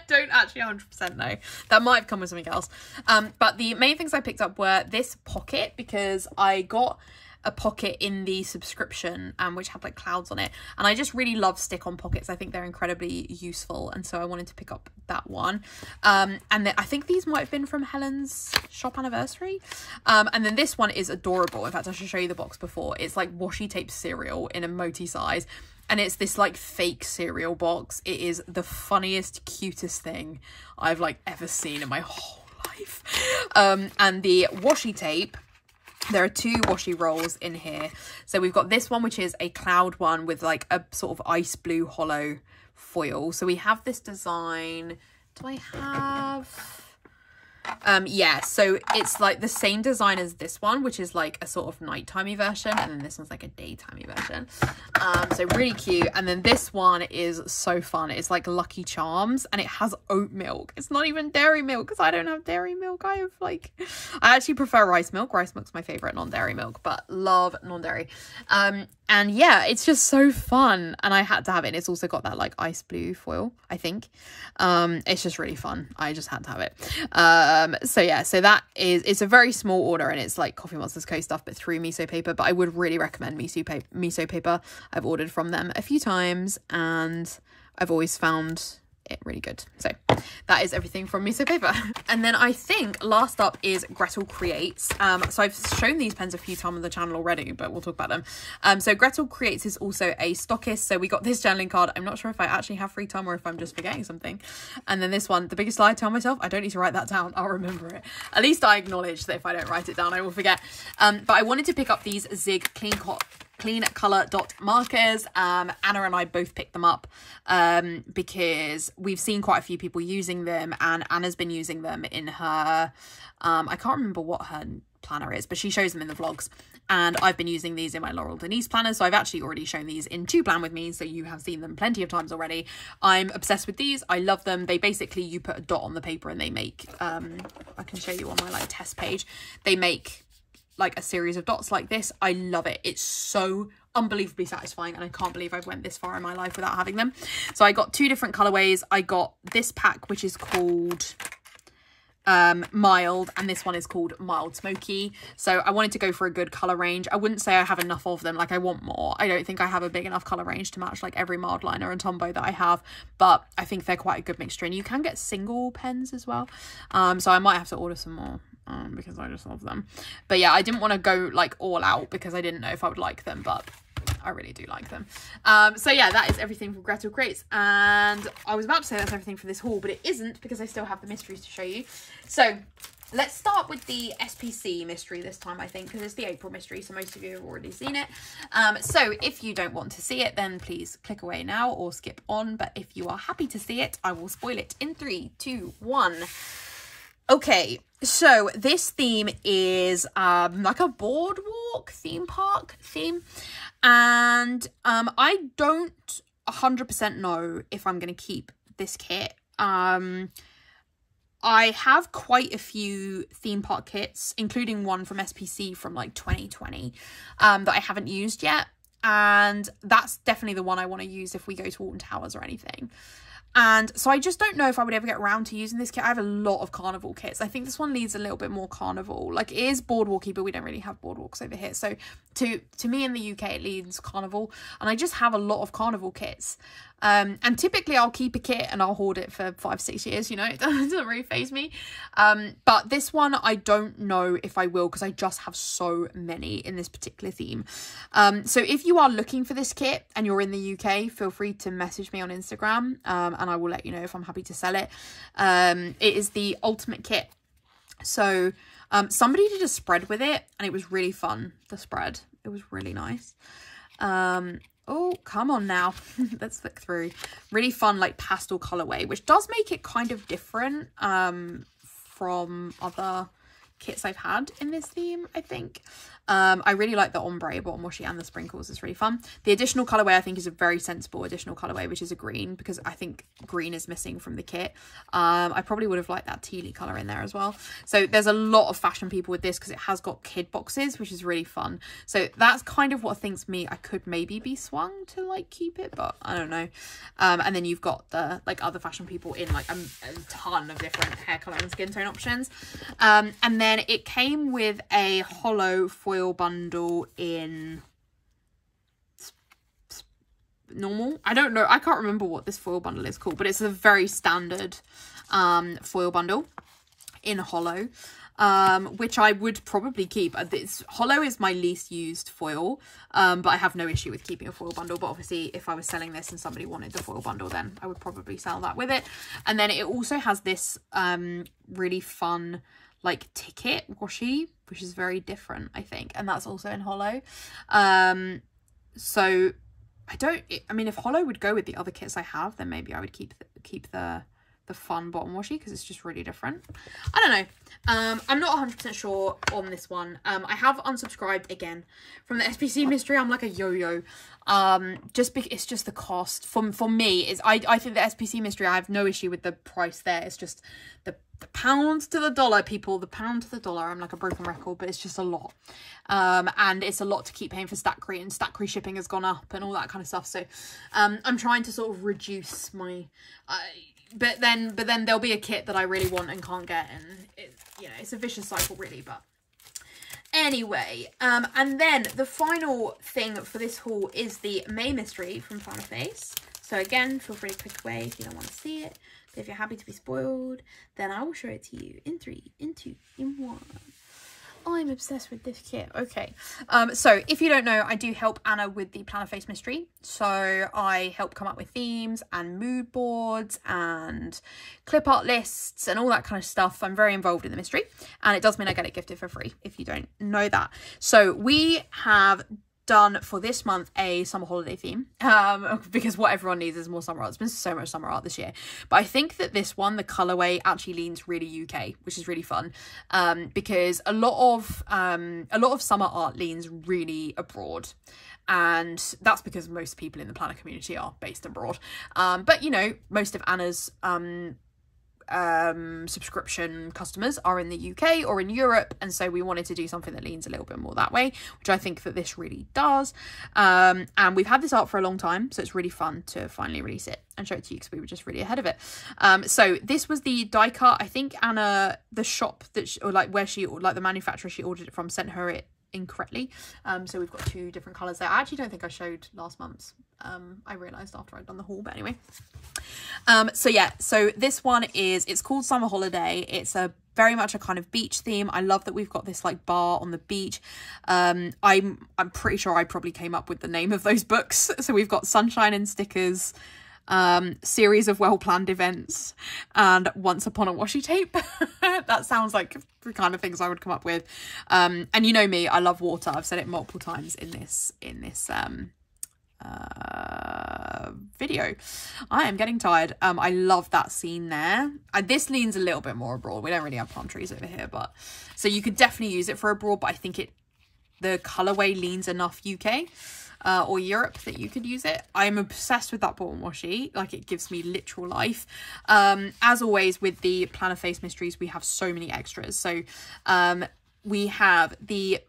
don't actually 100% know. That might have come with something else. Um, but the main things I picked up were this pocket because I got a pocket in the subscription um, which had like clouds on it. And I just really love stick-on pockets. I think they're incredibly useful and so I wanted to pick up that one. Um, and I think these might have been from Helen's shop anniversary. Um, and then this one is adorable. In fact I should show you the box before. It's like washi tape cereal in a moti size and it's this like fake cereal box it is the funniest cutest thing I've like ever seen in my whole life um, and the washi tape there are two washi rolls in here. So we've got this one, which is a cloud one with like a sort of ice blue holo foil. So we have this design. Do I have... Um, yeah, so it's like the same design as this one, which is like a sort of nighttimey version, and then this one's like a daytimey version. Um, so really cute. And then this one is so fun. It's like Lucky Charms, and it has oat milk. It's not even dairy milk because I don't have dairy milk. I have like, I actually prefer rice milk. Rice milk's my favorite non-dairy milk, but love non-dairy. Um, and yeah, it's just so fun, and I had to have it. And it's also got that like ice blue foil, I think. Um, it's just really fun. I just had to have it. Um, so yeah, so that is, it's a very small order and it's like Coffee Monsterz Co stuff, but through Miso Paper. But I would really recommend Miso, paper Miso Paper. I've ordered from them a few times and I've always found it really good. So that is everything from Miso Paper. [laughs] and then I think last up is Gretel Creates. Um, so I've shown these pens a few times on the channel already, but we'll talk about them. Um, so Gretel Creates is also a stockist. So we got this journaling card. I'm not sure if I actually have free time or if I'm just forgetting something. And then this one, the biggest lie I tell myself, I don't need to write that down. I'll remember it. At least I acknowledge that if I don't write it down, I will forget. Um, but I wanted to pick up these Zig Clean Cut clean color dot markers um anna and i both picked them up um because we've seen quite a few people using them and anna's been using them in her um i can't remember what her planner is but she shows them in the vlogs. And i've been using these in my laurel denise planner so i've actually already shown these in two plan with me so you have seen them plenty of times already. I'm obsessed with these. I love them. They basically you put a dot on the paper and they make um i can show you on my like test page. They make like a series of dots like this. I love it. It's so unbelievably satisfying and I can't believe I've went this far in my life without having them. So I got two different colorways. I got this pack which is called um mild and this one is called mild smoky so i wanted to go for a good color range i wouldn't say i have enough of them like i want more i don't think i have a big enough color range to match like every mildliner and tombow that i have but i think they're quite a good mixture and you can get single pens as well um so i might have to order some more um, because I just love them. But yeah, I didn't want to go like all out because I didn't know if I would like them, but I really do like them. Um, so yeah, that is everything from Gretel Creates. And I was about to say that's everything for this haul, but it isn't because I still have the mysteries to show you. So let's start with the SPC mystery this time, I think, because it's the April mystery, so most of you have already seen it. Um, so if you don't want to see it, then please click away now or skip on. But if you are happy to see it, I will spoil it in three, two, one. Okay, so this theme is um like a boardwalk theme park theme and um I don't 100% know if I'm going to keep this kit. Um I have quite a few theme park kits, including one from SPC from like 2020 um, that I haven't used yet. and that's definitely the one I want to use if we go to Alton Towers or anything. And so I just don't know if I would ever get around to using this kit. I have a lot of carnival kits. I think this one leads a little bit more carnival. Like it is boardwalky, but we don't really have boardwalks over here. So to to me in the UK it leads carnival. And I just have a lot of carnival kits. Um, and typically I'll keep a kit and I'll hoard it for five, six years, you know, [laughs] it doesn't really phase me. Um, but this one I don't know if I will because I just have so many in this particular theme. Um, so if you are looking for this kit and you're in the UK, feel free to message me on Instagram um, and I will let you know if I'm happy to sell it. Um, it is the ultimate kit. So um, somebody did a spread with it and it was really fun, the spread. It was really nice. Um, Oh, come on now. [laughs] Let's look through. Really fun, like, pastel colorway, which does make it kind of different um, from other kits I've had in this theme, I think. Um, I really like the ombre bottom washi and the sprinkles. It's really fun. The additional colorway I think is a very sensible additional colorway, which is a green because I think green is missing from the kit. Um, I probably would have liked that tealy color in there as well. So there's a lot of fashion people with this because it has got kid boxes, which is really fun. So that's kind of what thinks me I could maybe be swung to like keep it, but I don't know. Um, and then you've got the like other fashion people in like a, a ton of different hair color and skin tone options. Um, and then it came with a holo foil foil bundle in normal. I don't know. I can't remember what this foil bundle is called, but it's a very standard um, foil bundle in holo, um, which I would probably keep. Uh, this holo is my least used foil, um, but I have no issue with keeping a foil bundle. But obviously, if I was selling this and somebody wanted the foil bundle, then I would probably sell that with it. And then it also has this um, really fun like ticket washi which is very different i think and that's also in holo. Um so i don't i mean if holo would go with the other kits i have then maybe i would keep the, keep the the fun bottom washi because it's just really different. I don't know. Um, I'm not 100% sure on this one. Um, I have unsubscribed again from the SPC mystery. I'm like a yo-yo. Um, just because it's just the cost for for me is I I think the SPC mystery I have no issue with the price there. It's just the the pound to the dollar, people. The pound to the dollar. I'm like a broken record, but it's just a lot. Um, and it's a lot to keep paying for Stackry and Stackry shipping has gone up and all that kind of stuff. So, um, I'm trying to sort of reduce my. Uh, but then but then there'll be a kit that I really want and can't get and it, you know it's a vicious cycle really but anyway um and then the final thing for this haul is the May mystery from Plannerface so again feel free to click away if you don't want to see it but if you're happy to be spoiled then I will show it to you in three in two in one I'm obsessed with this kit. Okay. Um, so if you don't know, I do help Anna with the Plannerface Mystery. So I help come up with themes and mood boards and clip art lists and all that kind of stuff. I'm very involved in the mystery and it does mean I get it gifted for free if you don't know that. So we have done for this month a summer holiday theme um [laughs] because what everyone needs is more summer art. There's been so much summer art this year. But i think that this one the colorway actually leans really uk which is really fun um because a lot of um a lot of summer art leans really abroad. And that's because most people in the planner community are based abroad. Um but you know most of anna's um subscription customers are in the UK or in Europe, and so we wanted to do something that leans a little bit more that way, which I think that this really does. Um, and we've had this art for a long time, so it's really fun to finally release it and show it to you because we were just really ahead of it. Um, so this was the die cut. I think Anna, the shop that she, or like where she or like the manufacturer she ordered it from, sent her it incorrectly. Um, so we've got two different colours there. I actually don't think I showed last month's. Um, I realised after I'd done the haul, but anyway. Um, so yeah, so this one is, it's called Summer Holiday. It's a very much a kind of beach theme. I love that we've got this like bar on the beach. Um, I'm, I'm pretty sure I probably came up with the name of those books. [laughs] So we've got Sunshine and Stickers, um, series of well-planned events and once upon a washi tape. [laughs] that sounds like the kind of things I would come up with. Um, and you know me, I love water. I've said it multiple times in this, in this, um, uh, video. I am getting tired. Um, I love that scene there. Uh, this leans a little bit more abroad. We don't really have palm trees over here, but so you could definitely use it for abroad, but I think it, the colorway leans enough UK uh, or Europe that you could use it. I'm obsessed with that bottom washi. Like it gives me literal life. Um, as always with the Plannerface Mysteries, we have so many extras. So um, we have the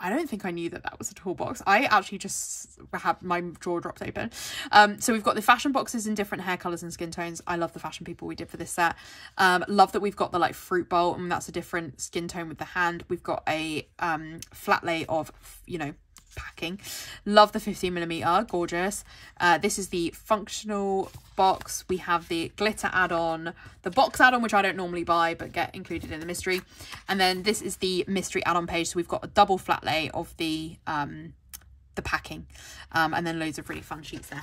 I don't think I knew that that was a toolbox. I actually just had my drawer dropped open. Um, so we've got the fashion boxes in different hair colours and skin tones. I love the fashion people we did for this set. Um, love that we've got the like fruit bowl and that's a different skin tone with the hand. We've got a um, flat lay of, you know, packing. Love the 15 millimeter, gorgeous. Uh, this is the functional box. We have the glitter add-on, the box add-on, which I don't normally buy, but get included in the mystery. And then this is the mystery add-on page. So we've got a double flat lay of the, um, the packing, um, and then loads of really fun sheets there.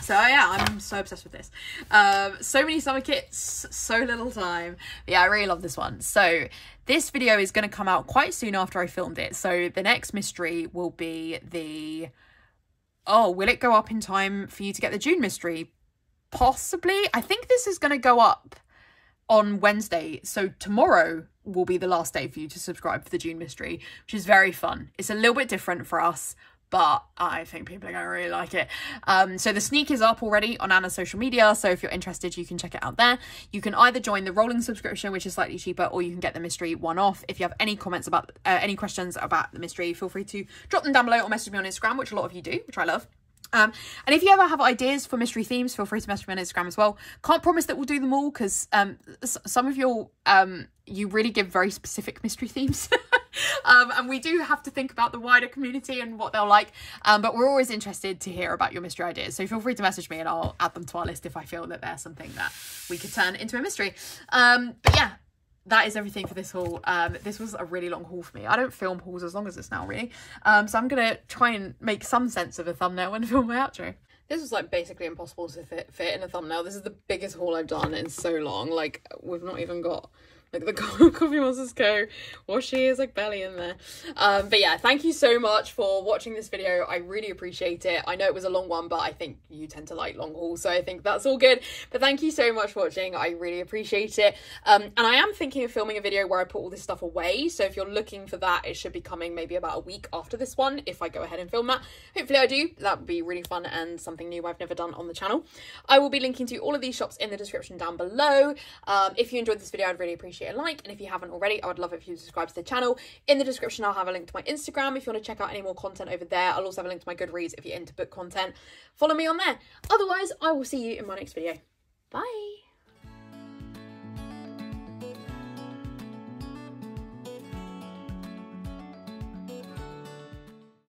So yeah, I'm so obsessed with this. Um, so many summer kits, so little time. Yeah, I really love this one. So this video is going to come out quite soon after I filmed it. So the next mystery will be the, oh, will it go up in time for you to get the June mystery? Possibly. I think this is going to go up on Wednesday. So tomorrow will be the last day for you to subscribe for the June mystery, which is very fun. It's a little bit different for us but I think people are going to really like it. Um, so the sneak is up already on Anna's social media, so if you're interested, you can check it out there. You can either join the rolling subscription, which is slightly cheaper, or you can get the mystery one off. If you have any comments about, uh, any questions about the mystery, feel free to drop them down below or message me on Instagram, which a lot of you do, which I love. Um, and if you ever have ideas for mystery themes, feel free to message me on Instagram as well. Can't promise that we'll do them all because um, some of your um, you really give very specific mystery themes. [laughs] um, and we do have to think about the wider community and what they'll like. Um, but we're always interested to hear about your mystery ideas. So feel free to message me and I'll add them to our list if I feel that they're something that we could turn into a mystery. Um, but yeah, that is everything for this haul. Um, this was a really long haul for me. I don't film hauls as long as this now, really. Um, so I'm going to try and make some sense of a thumbnail and film my outro. This was like basically impossible to fit, fit in a thumbnail. This is the biggest haul I've done in so long. Like, we've not even got like the [laughs] coffee monsterz co washi is like barely in there. Um but yeah thank you so much for watching this video. I really appreciate it. I know it was a long one but i think you tend to like long haul, so i think that's all good. But thank you so much for watching. I really appreciate it. Um and i am thinking of filming a video where i put all this stuff away. So if you're looking for that it should be coming maybe about a week after this one if i go ahead and film that. Hopefully i do. That would be really fun and something new i've never done on the channel. I will be linking to all of these shops in the description down below. Um if you enjoyed this video i'd really appreciate appreciate a like. And if you haven't already, I would love it if you subscribe to the channel. In the description, I'll have a link to my Instagram if you want to check out any more content over there. I'll also have a link to my Goodreads if you're into book content. Follow me on there. Otherwise, I will see you in my next video. Bye.